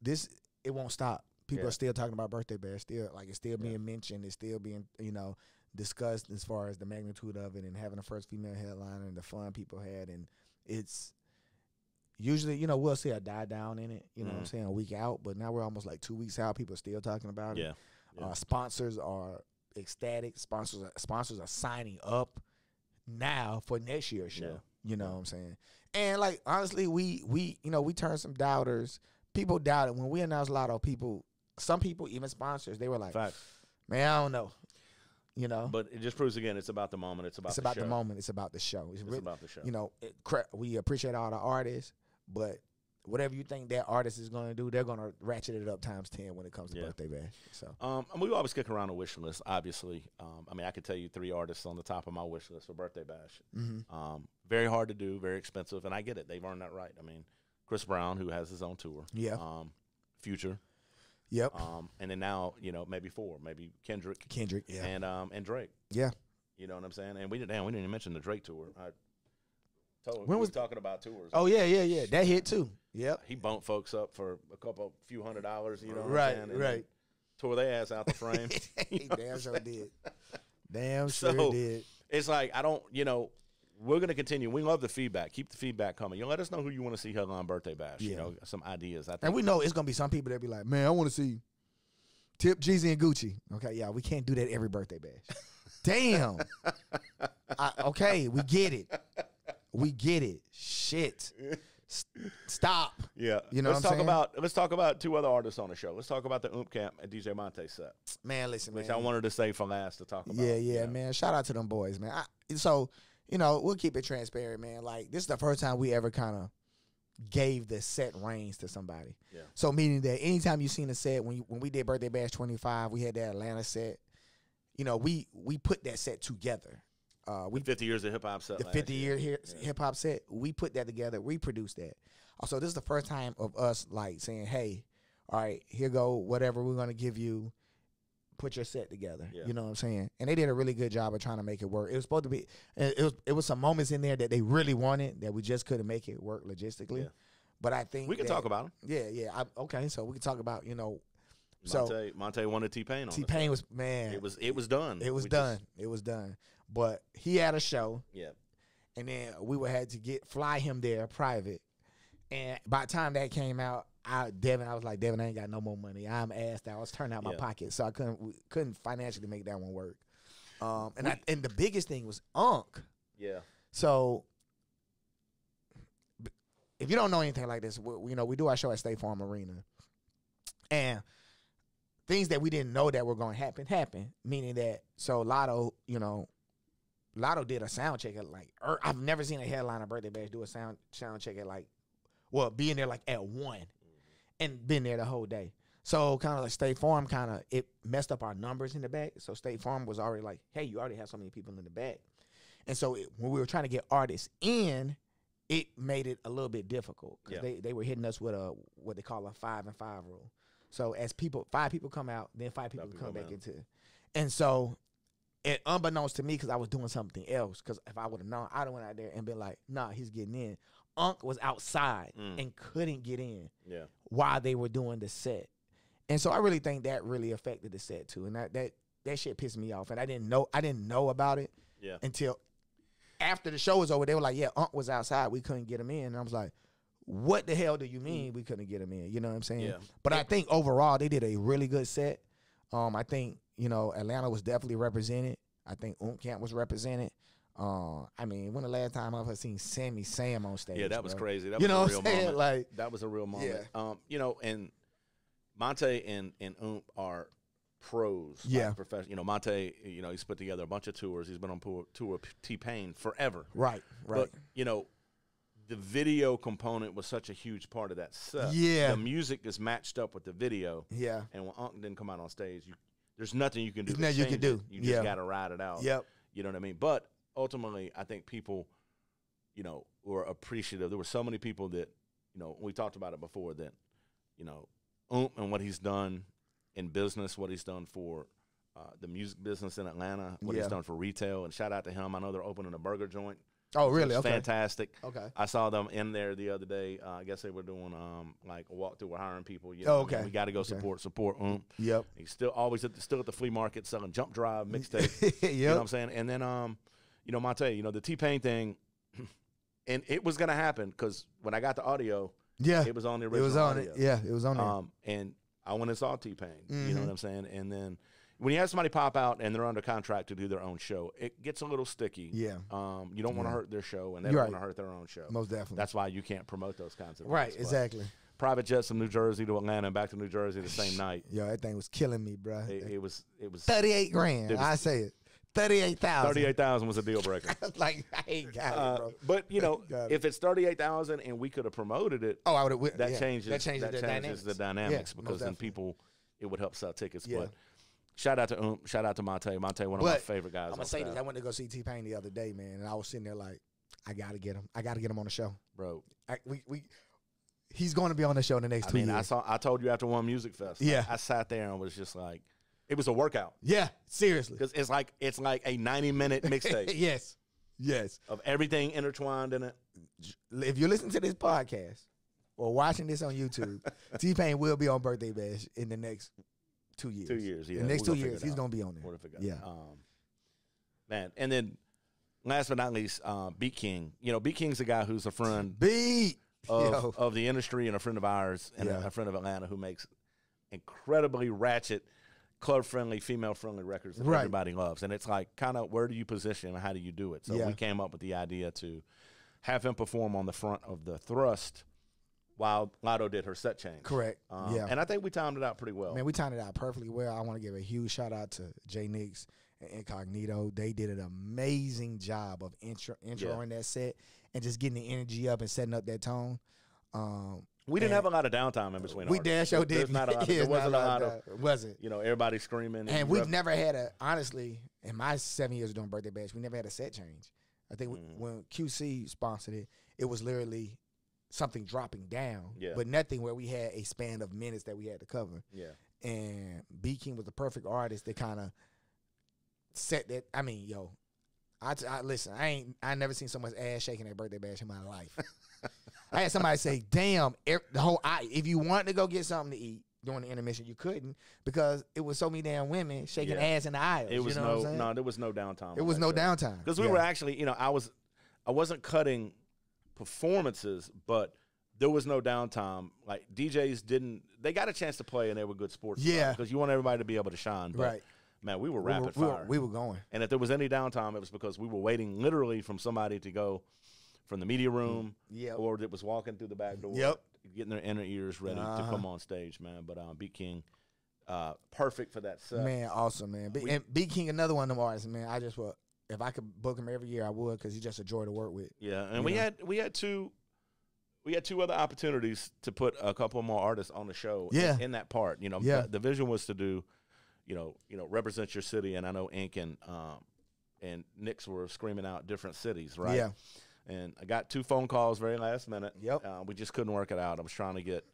this. It won't stop. People Yeah. are still talking about birthday bash. Still, like it's still Yeah. being mentioned. It's still being you know discussed as far as the magnitude of it and having the first female headliner and the fun people had. And it's usually you know we'll see a die down in it. You know what I'm Mhm. saying a week out, but now we're almost like two weeks out. People are still talking about it. Yeah, yeah. Uh, sponsors are ecstatic. Sponsors are, sponsors are signing up now for next year's show. Yeah. You know what I'm saying? And like honestly, we we you know we turned some doubters. People doubted when we announced Latto. People, some people, even sponsors, they were like, fact. "Man, I don't know." You know, But it just proves again, it's about the moment. It's about it's the about show. the moment. It's about the show. It's, It's about the show. you know, it, we appreciate all the artists, but whatever you think that artist is going to do, they're going to ratchet it up times ten when it comes to Yeah. birthday bash. So Um, and we always kick around a wish list. Obviously, um, I mean, I could tell you three artists on the top of my wish list for birthday bash. mhm. Um, very hard to do, very expensive, and I get it. They've earned that right. I mean, Chris Brown, who has his own tour. Yeah. Um, Future. yep, Um, and then now, you know, maybe four, maybe Kendrick Kendrick. Yeah, and um and Drake. yeah. You know what I'm saying? And we didn't. Damn, we didn't even mention the Drake tour. I told When we was- was talking about tours. Oh yeah, yeah, yeah. That hit too. Yep. he bumped folks up for a couple, few hundred dollars. You know, what Right, I'm right. Tore their ass out the *laughs* frame. he damn sure did. Damn *laughs* So- sure did. it's like I don't, you know, we're gonna continue. We love the feedback. Keep the feedback coming. You know, let us know who you want to see headline birthday bash. You Yeah. know, some ideas. I think And we know it's gonna be some people that be like, man, I want to see Tip, Jeezy, and Gucci. Okay, yeah, we can't do that every birthday bash. *laughs* Damn. I, okay, we get it. We get it. Shit. Stop. Yeah. You know let's what I'm talk saying? about let's talk about two other artists on the show. Let's talk about the Oomp Camp and DJ Montay set, Man, listen, which man. I wanted to say for last to talk about. Yeah, yeah, man. Shout out to them boys, man. I, so, you know, we'll keep it transparent, man. Like this is the first time we ever kind of gave the set reins to somebody. Yeah. So meaning that anytime you seen a set when you, when we did birthday bash 25, we had that Atlanta set. You know, we we put that set together. Uh, we We 50 years of hip hop set. the last 50 year. year hip hop set. We put that together. We produced that. Also, this is the first time of us like saying, "Hey, all right, here go whatever we're gonna give you. Put your set together." Yeah. You know what I'm saying? And they did a really good job of trying to make it work. It was supposed to be. It was. It was some moments in there that they really wanted that we just couldn't make it work logistically. Yeah. But I think We can that- talk about them. Yeah, yeah. I, okay, so we can talk about you know. So Montay, Montay wanted T Pain on. T Pain was man. It was it was done. It was We done. just- it was done. But he had a show. yeah. and then we would have to get fly him there private. And by the time that came out, I Devin, I was like, Devin, I ain't got no more money. I'm asked out. I was turning out my Yeah. pocket, so I couldn't couldn't financially make that one work. Um, and I, and the biggest thing was Unk. Yeah. So if you don't know anything like this, we, you know we do our show at State Farm Arena, and things that we didn't know that were going to happen happen. Meaning that so Latto, you know, Latto did a sound check at like er, I've never seen a headliner birthday bash do a sound sound check at like well being there like at one and been there the whole day. So kind of like State Farm kind of it messed up our numbers in the back. So State Farm was already like, hey, you already have so many people in the back. And so it, when we were trying to get artists in, it made it a little bit difficult because Yeah. they, they were hitting us with a what they call a five and five rule. So as people five people come out, then five people come come back out. into, and so it unbeknownst to me because I was doing something else. Because if I would have known, I'd have went out there and been like, nah, he's getting in. Unk was outside Mm. and couldn't get in Yeah. while they were doing the set. And so I really think that really affected the set too. And that that that shit pissed me off. And I didn't know I didn't know about it Yeah. until after the show was over. They were like, "Yeah, Unk was outside. We couldn't get him in." And I was like, "What the hell do you mean we couldn't get him in?" You know what I'm saying? Yeah. But I think overall they did a really good set. Um, I think you know Atlanta was definitely represented. I think Camp was represented. Uh, I mean, when the last time I've ever seen Sammy Sam on stage? Yeah, that was bro? crazy. That You was know a real moment. Like- that was a real moment. Yeah. Um, you know, and Montay and and Oomp are pros. Yeah. Professional. You know, Montay. You know, he's put together a bunch of tours. He's been on tour, tour with T Pain forever. Right, right. But you know, the video component was such a huge part of that set. Yeah. The music is matched up with the video. yeah. And when Unk didn't come out on stage, you there's nothing you can do. Nothing you can do. it. You just Yeah. got to ride it out. Yep. You know what I mean? But ultimately, I think people, you know, were appreciative. There were so many people that, you know, we talked about it before that, you know, Oomp and what he's done in business, what he's done for uh, the music business in Atlanta, what he's done for retail, and shout out to him. I know they're opening a burger joint. Oh, really? Okay. fantastic. Okay. I saw them in there the other day. Uh, I guess they were doing um, like a walkthrough. We're hiring people. You Oh, know, what I mean? okay. We got to go Okay. support support Oomp. Yep. He's still always at the, still at the flea market selling jump drive mixtape. *laughs* yep. You know what I'm saying? And then, um, you know, Montay, you know, the T Pain thing, *clears throat* and it was gonna happen because when I got the audio, yeah. it was on the It original. was on audio. it. Yeah, it was on there. Um, and I went and saw T Pain. You know Mhm. what I'm saying? And then when you have somebody pop out and they're under contract to do their own show, it gets a little sticky. yeah, Um, you don't want to hurt their show, and they You're don't right. want to hurt their own show. most definitely. That's why you can't promote those kinds of right. events. But Exactly. Private jets from New Jersey to Atlanta and back to New Jersey the same *sighs* night. Yo, that thing was killing me, bro. It, it was it was Thirty-eight grand. It was- I say it. Thirty-eight thousand. thirty eight thousand was a deal breaker. *laughs* like I ain't got it, Uh, bro. but you know, Got it. if it's thirty eight thousand and we could have promoted it, Oh, I would have. that yeah. changes That changes, the, changes dynamics. the dynamics Yeah, because then definitely. people it would help sell tickets. Yeah. But shout out to um, shout out to Montay. Montay, one of my favorite guys. I'm gonna say this. I went to go see T Pain the other day, man, and I was sitting there like, I gotta get him. I gotta get him on the show. bro. I, we we. He's going to be on the show in the next I two mean, I saw. I told you after one music fest. Yeah. I, I sat there and was just like, it was a workout yeah, seriously. because it's like it's like a ninety minute *laughs* mixtape yes, yes. of everything intertwined in it. If you listen to this podcast or watching this on YouTube, *laughs* T Pain will be on Birthday Bash in the next two years. Two years, yeah. The next we're two years, he's gonna be on there. Gonna Yeah. Um, man, and then last but not least, uh, Beat King. You know, Beat King's a guy who's a friend *laughs* Beat. of, of the industry and a friend of ours and Yeah. a, a friend of Atlanta who makes incredibly ratchet, club friendly, female friendly records that Right. everybody loves. And it's like, kind of, where do you position and how do you do it? So Yeah. we came up with the idea to have him perform on the front of the thrust while Latto did her set change. Correct. Um, yeah. And I think we timed it out pretty well. Man, we timed it out perfectly well. I want to give a huge shout out to Jay Nix and Incognito. They did an amazing job of intro introing that set and just getting the energy up and setting up that tone. Um, we didn't and have a lot of downtime in between. we damn sure There's did. not a lot. Of, *laughs* there wasn't a lot of, was it? you know, everybody screaming. And we've rep- never had a honestly in my seven years of doing birthday bash, we never had a set change. I think we- Mm. when QC sponsored it, it was literally something dropping down, Yeah. but nothing where we had a span of minutes that we had to cover. Yeah. And B King was the perfect artist that kind of set that. I mean, yo, I, I listen. I ain't. I never seen so much ass shaking at birthday bash in my life. *laughs* I had somebody say, "Damn, the whole. I, if you wanted to go get something to eat during the intermission, you couldn't because it was so many damn women shaking Yeah. ass in the aisles. It was you know what I'm no, no, there was no downtime. It was no downtime because we Yeah. were actually, you know, I was, I wasn't cutting performances, but there was no downtime. Like DJs didn't, they got a chance to play and they were good sports. Yeah. because you want everybody to be able to shine. But, Right. man, we were We were, rapid we, were, fire. we were going. and if there was any downtime, it was because we were waiting literally from somebody to go from the media room, Yep. or that was walking through the back door, Yep. getting their inner ears ready to Uh-huh. come on stage, man. But um, B King, uh, perfect for that set. Man, awesome, man. B, We- and B King, another one of them artists, man. I just would, if I could book him every year, I would, because he's just a joy to work with. Yeah, and we know? had we had two we had two other opportunities to put a couple more artists on the show. Yeah. in, in that part, you know, Yeah. the, the vision was to do, you know, you know, represent your city, and I know Ink and um, and Knicks were screaming out different cities, right? Yeah. And I got two phone calls very last minute. Yep. Uh, we just couldn't work it out. I was trying to get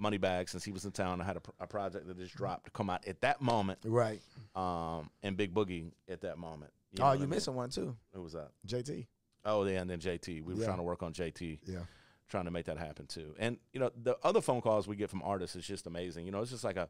Moneybagg since he was in town. I had a, pr- a project that just dropped to come out at that moment, Right. um, and Big Boogie at that moment. Know oh, what I you mean? missing one too, Who was that? JT. Oh, yeah, and then JT. We were Yeah. trying to work on JT Yeah. trying to make that happen too. And you know, the other phone calls we get from artists is just amazing. You know, it's just like a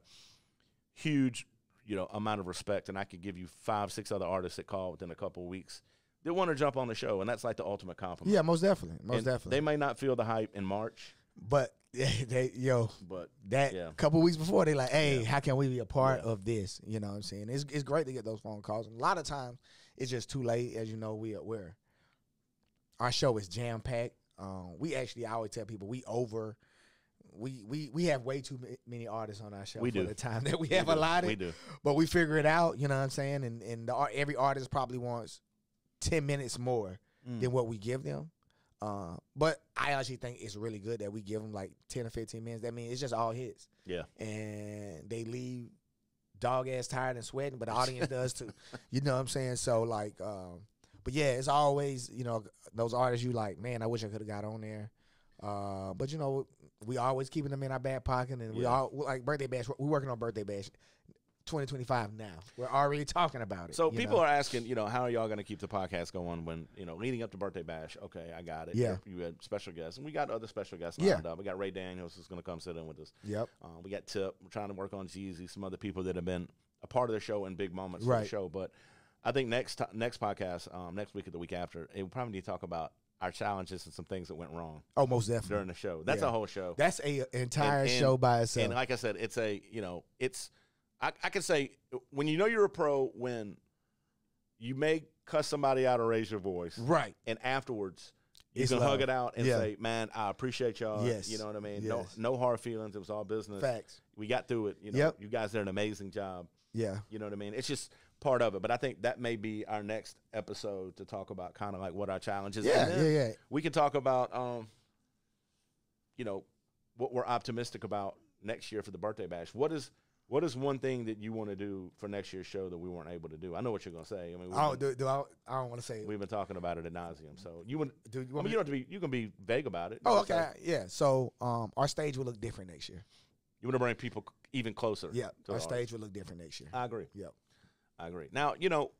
huge, you know, amount of respect. And I could give you five, six other artists that call within a couple of weeks that want to jump on the show, and that's like the ultimate compliment. Yeah, most definitely, most And definitely. They may not feel the hype in March, but *laughs* they, yo, but that Yeah. couple weeks before, they like, hey, Yeah. how can we be a part Yeah. of this? You know what I'm saying? It's it's great to get those phone calls. And a lot of times, it's just too late. As you know, we are we're our show is jam packed. Um, we actually, I always tell people, we over. We, we we have way too many artists on our show We for do. the time that we We have do. allotted. We do. but we figure it out. You know what I'm saying? And and the, every artist probably wants ten minutes more Mm. than what we give them. Uh, but I actually think it's really good that we give them like ten or fifteen minutes. That means it's just all hits, Yeah. and they leave dog ass tired and sweating, but the audience does too. *laughs* You know what I'm saying? So like, um, but yeah, it's always you know those artists you like. Man, I wish I could have got on there. Uh, but you know, we always keeping them in our back pocket, and we all like birthday bash. We're working on birthday bash. 2025 now. We're already talking about it. So people know? are asking, you know, how are y'all going to keep the podcast going when, you know, leading up to birthday bash? Okay, I got it. Yeah. You had special guests, and we got other special guests Yeah. lined up. We got Ray Daniels who's going to come sit in with us. Yep. Um, we got Tip. We're trying to work on Jeezy. Some other people that have been a part of the show in big moments for the show. But I think next ti- next podcast, um, next week or the week after, it, will probably need to talk about our challenges and some things that went wrong Oh, most definitely. during the show. That's Yeah. a whole show. That's a entire And- and- show by itself. And like I said, it's a you know, it's I, I can say when you know you're a pro when you may cuss somebody out or raise your voice, right. and afterwards you It's can love. hug it out and Yeah. say, "Man, I appreciate y'all." Yes. You know what I mean? Yes. No, no hard feelings. It was all business. Facts. We got through it. You know, Yep. you guys did an amazing job. Yeah. You know what I mean? It's just part of it. But I think that may be our next episode to talk about kind of like what our challenges. Yeah. Yeah. Yeah. We can talk about, um, you know, what we're optimistic about next year for the birthday bash. What is what is one thing that you want to do for next year's show that we weren't able to do? I know what you're going to say. I mean, I don't, do, do I, I don't want to say. we've been talking about it ad nauseum. So you would. Do you I mean, me you don't have to be. You can be vague about it. Oh, okay. Yeah. So, um, our stage will look different next year. You want to bring people even closer. Yeah. Our stage will look different next year. I agree. Yep. I agree. Now, you know,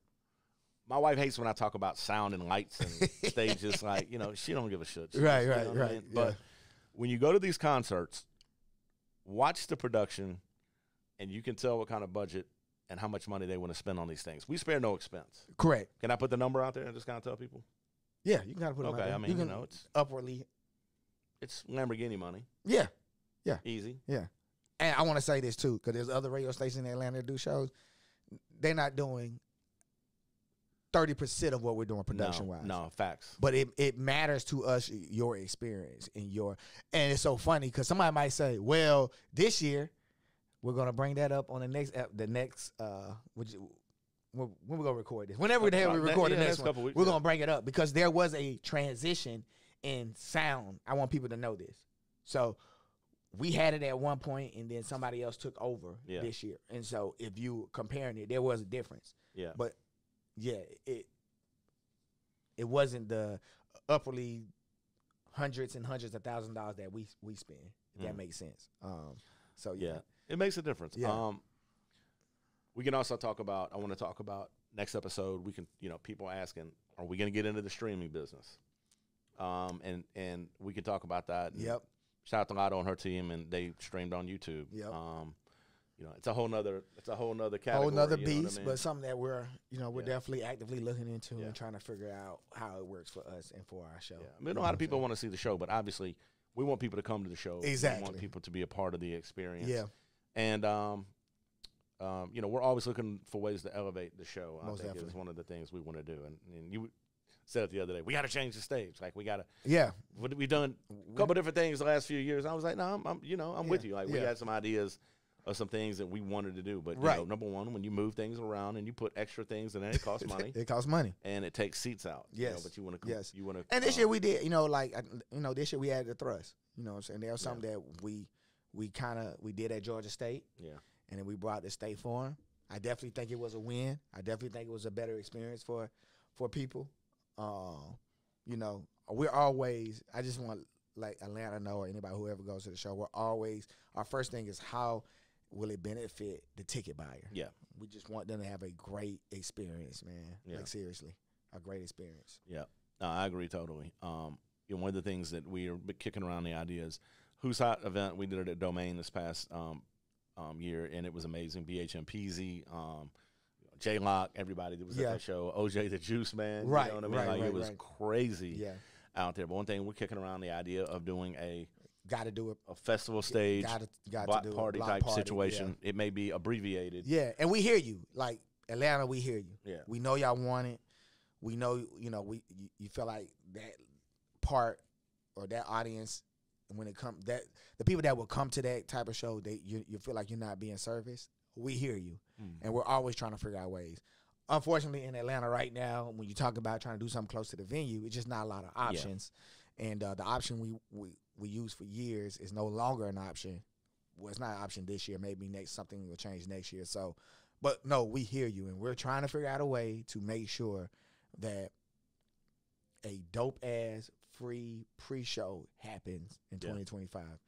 my wife hates when I talk about sound and lights and *laughs* stages. Like, you know, she don't give a shit. She Right, you right, I right, mean? But when you go to these concerts, watch the production, and you can tell what kind of budget and how much money they want to spend on these things. We spare no expense. Correct. Can I put the number out there and just kind of tell people? Yeah, you gotta put it. Okay, out there. I mean, you, can know, it's upwardly. it's Lamborghini money, Yeah. Yeah, easy. yeah. And I want to say this too, because there's other radio stations in Atlanta that do shows. They're not doing thirty percent of what we're doing production no, wise. no facts. but it, it matters to us your experience and your and it's so funny because somebody might say well this year we're gonna bring that up on the next ep- the next uh which when when we gonna record this whenever the hell we Uh, record yeah, the next next one weeks, we're yeah. gonna bring it up because there was a transition in sound i want people to know this so we had it at one point and then somebody else took over Yeah. this year and so if you comparing it there was a difference Yeah, but yeah, it it wasn't the upperly hundreds and hundreds of thousand dollars that we we spend. If that Mm. makes sense. Um, so yeah, yeah, it makes a difference. Yeah. Um, we can also talk about. I want to talk about next episode. We can, you know, people asking, are we going to get into the streaming business? Um, and and we can talk about that. And yep, Shout out to Latto and her team, and they streamed on YouTube. Yep. Um, you know, it's a whole nother, it's a whole nother category. whole nother what I beast, mean? but something that we're you know we're Yeah. definitely actively looking into Yeah. and trying to figure out how it works for us and for our show. Yeah, I mean, a lot of people want to see the show, but obviously, we want people to come to the show. We Exactly. want people to be a part of the experience. Yeah, and um, um, you know, we're always looking for ways to elevate the show. I Most think is definitely. one of the things we want to do. And, and you said it the other day. We got to change the stage. Like we got to. yeah, We've done a couple different things the last few years. I was like, no, I'm, I'm you know, I'm with you. Like we had some ideas of some things that we wanted to do, but you know, number one, when you move things around and you put extra things in it, it costs *laughs* money it costs money. and it takes seats out. you know, Yes. but you want to. Yes. You want to. And this year we did, you know, like uh, you know, this year we added the thrust. You know, what I'm saying there was something that we we kind of we did at Georgia State. Yeah. and then we brought the State Farm. I definitely think it was a win. I definitely think it was a better experience for for people. Um, you know, we're always. I just want like Atlanta know or anybody whoever goes to the show. We're always our first thing is how will it benefit the ticket buyer. Yeah. We just want them to have a great experience, man. Yeah. Like seriously, a great experience. Yeah, no, I agree totally. Um, you know, one of the things that we are kicking around the idea is Who's Hot event. We did it at Domain this past um, um, year, and it was amazing. BHMPZ, um, J Lock, everybody that was Yeah. at that show. OJ the Juice Man, Right, You know what I mean? right, like right, it was right. crazy Yeah, out there. But one thing we're kicking around the idea of doing a, got to do it. a festival stage, Got to got block to do party type party, yeah. situation. It may be abbreviated. Yeah, and we hear you. Like Atlanta, we hear you. Yeah. We know y'all want it. We know, you know, we you, you feel like that part or that audience when it come that the people that will come to that type of show, they you, you feel like you're not being serviced. We hear you, Mm. and we're always trying to figure out ways. Unfortunately, in Atlanta right now, when you talk about trying to do something close to the venue, it's just not a lot of options. And uh, the option we, we we use for years is no longer an option. Well, it's not an option this year. Maybe next something will change next year. So, but no, we hear you, and we're trying to figure out a way to make sure that a dope ass free pre-show happens in Yeah. 2025.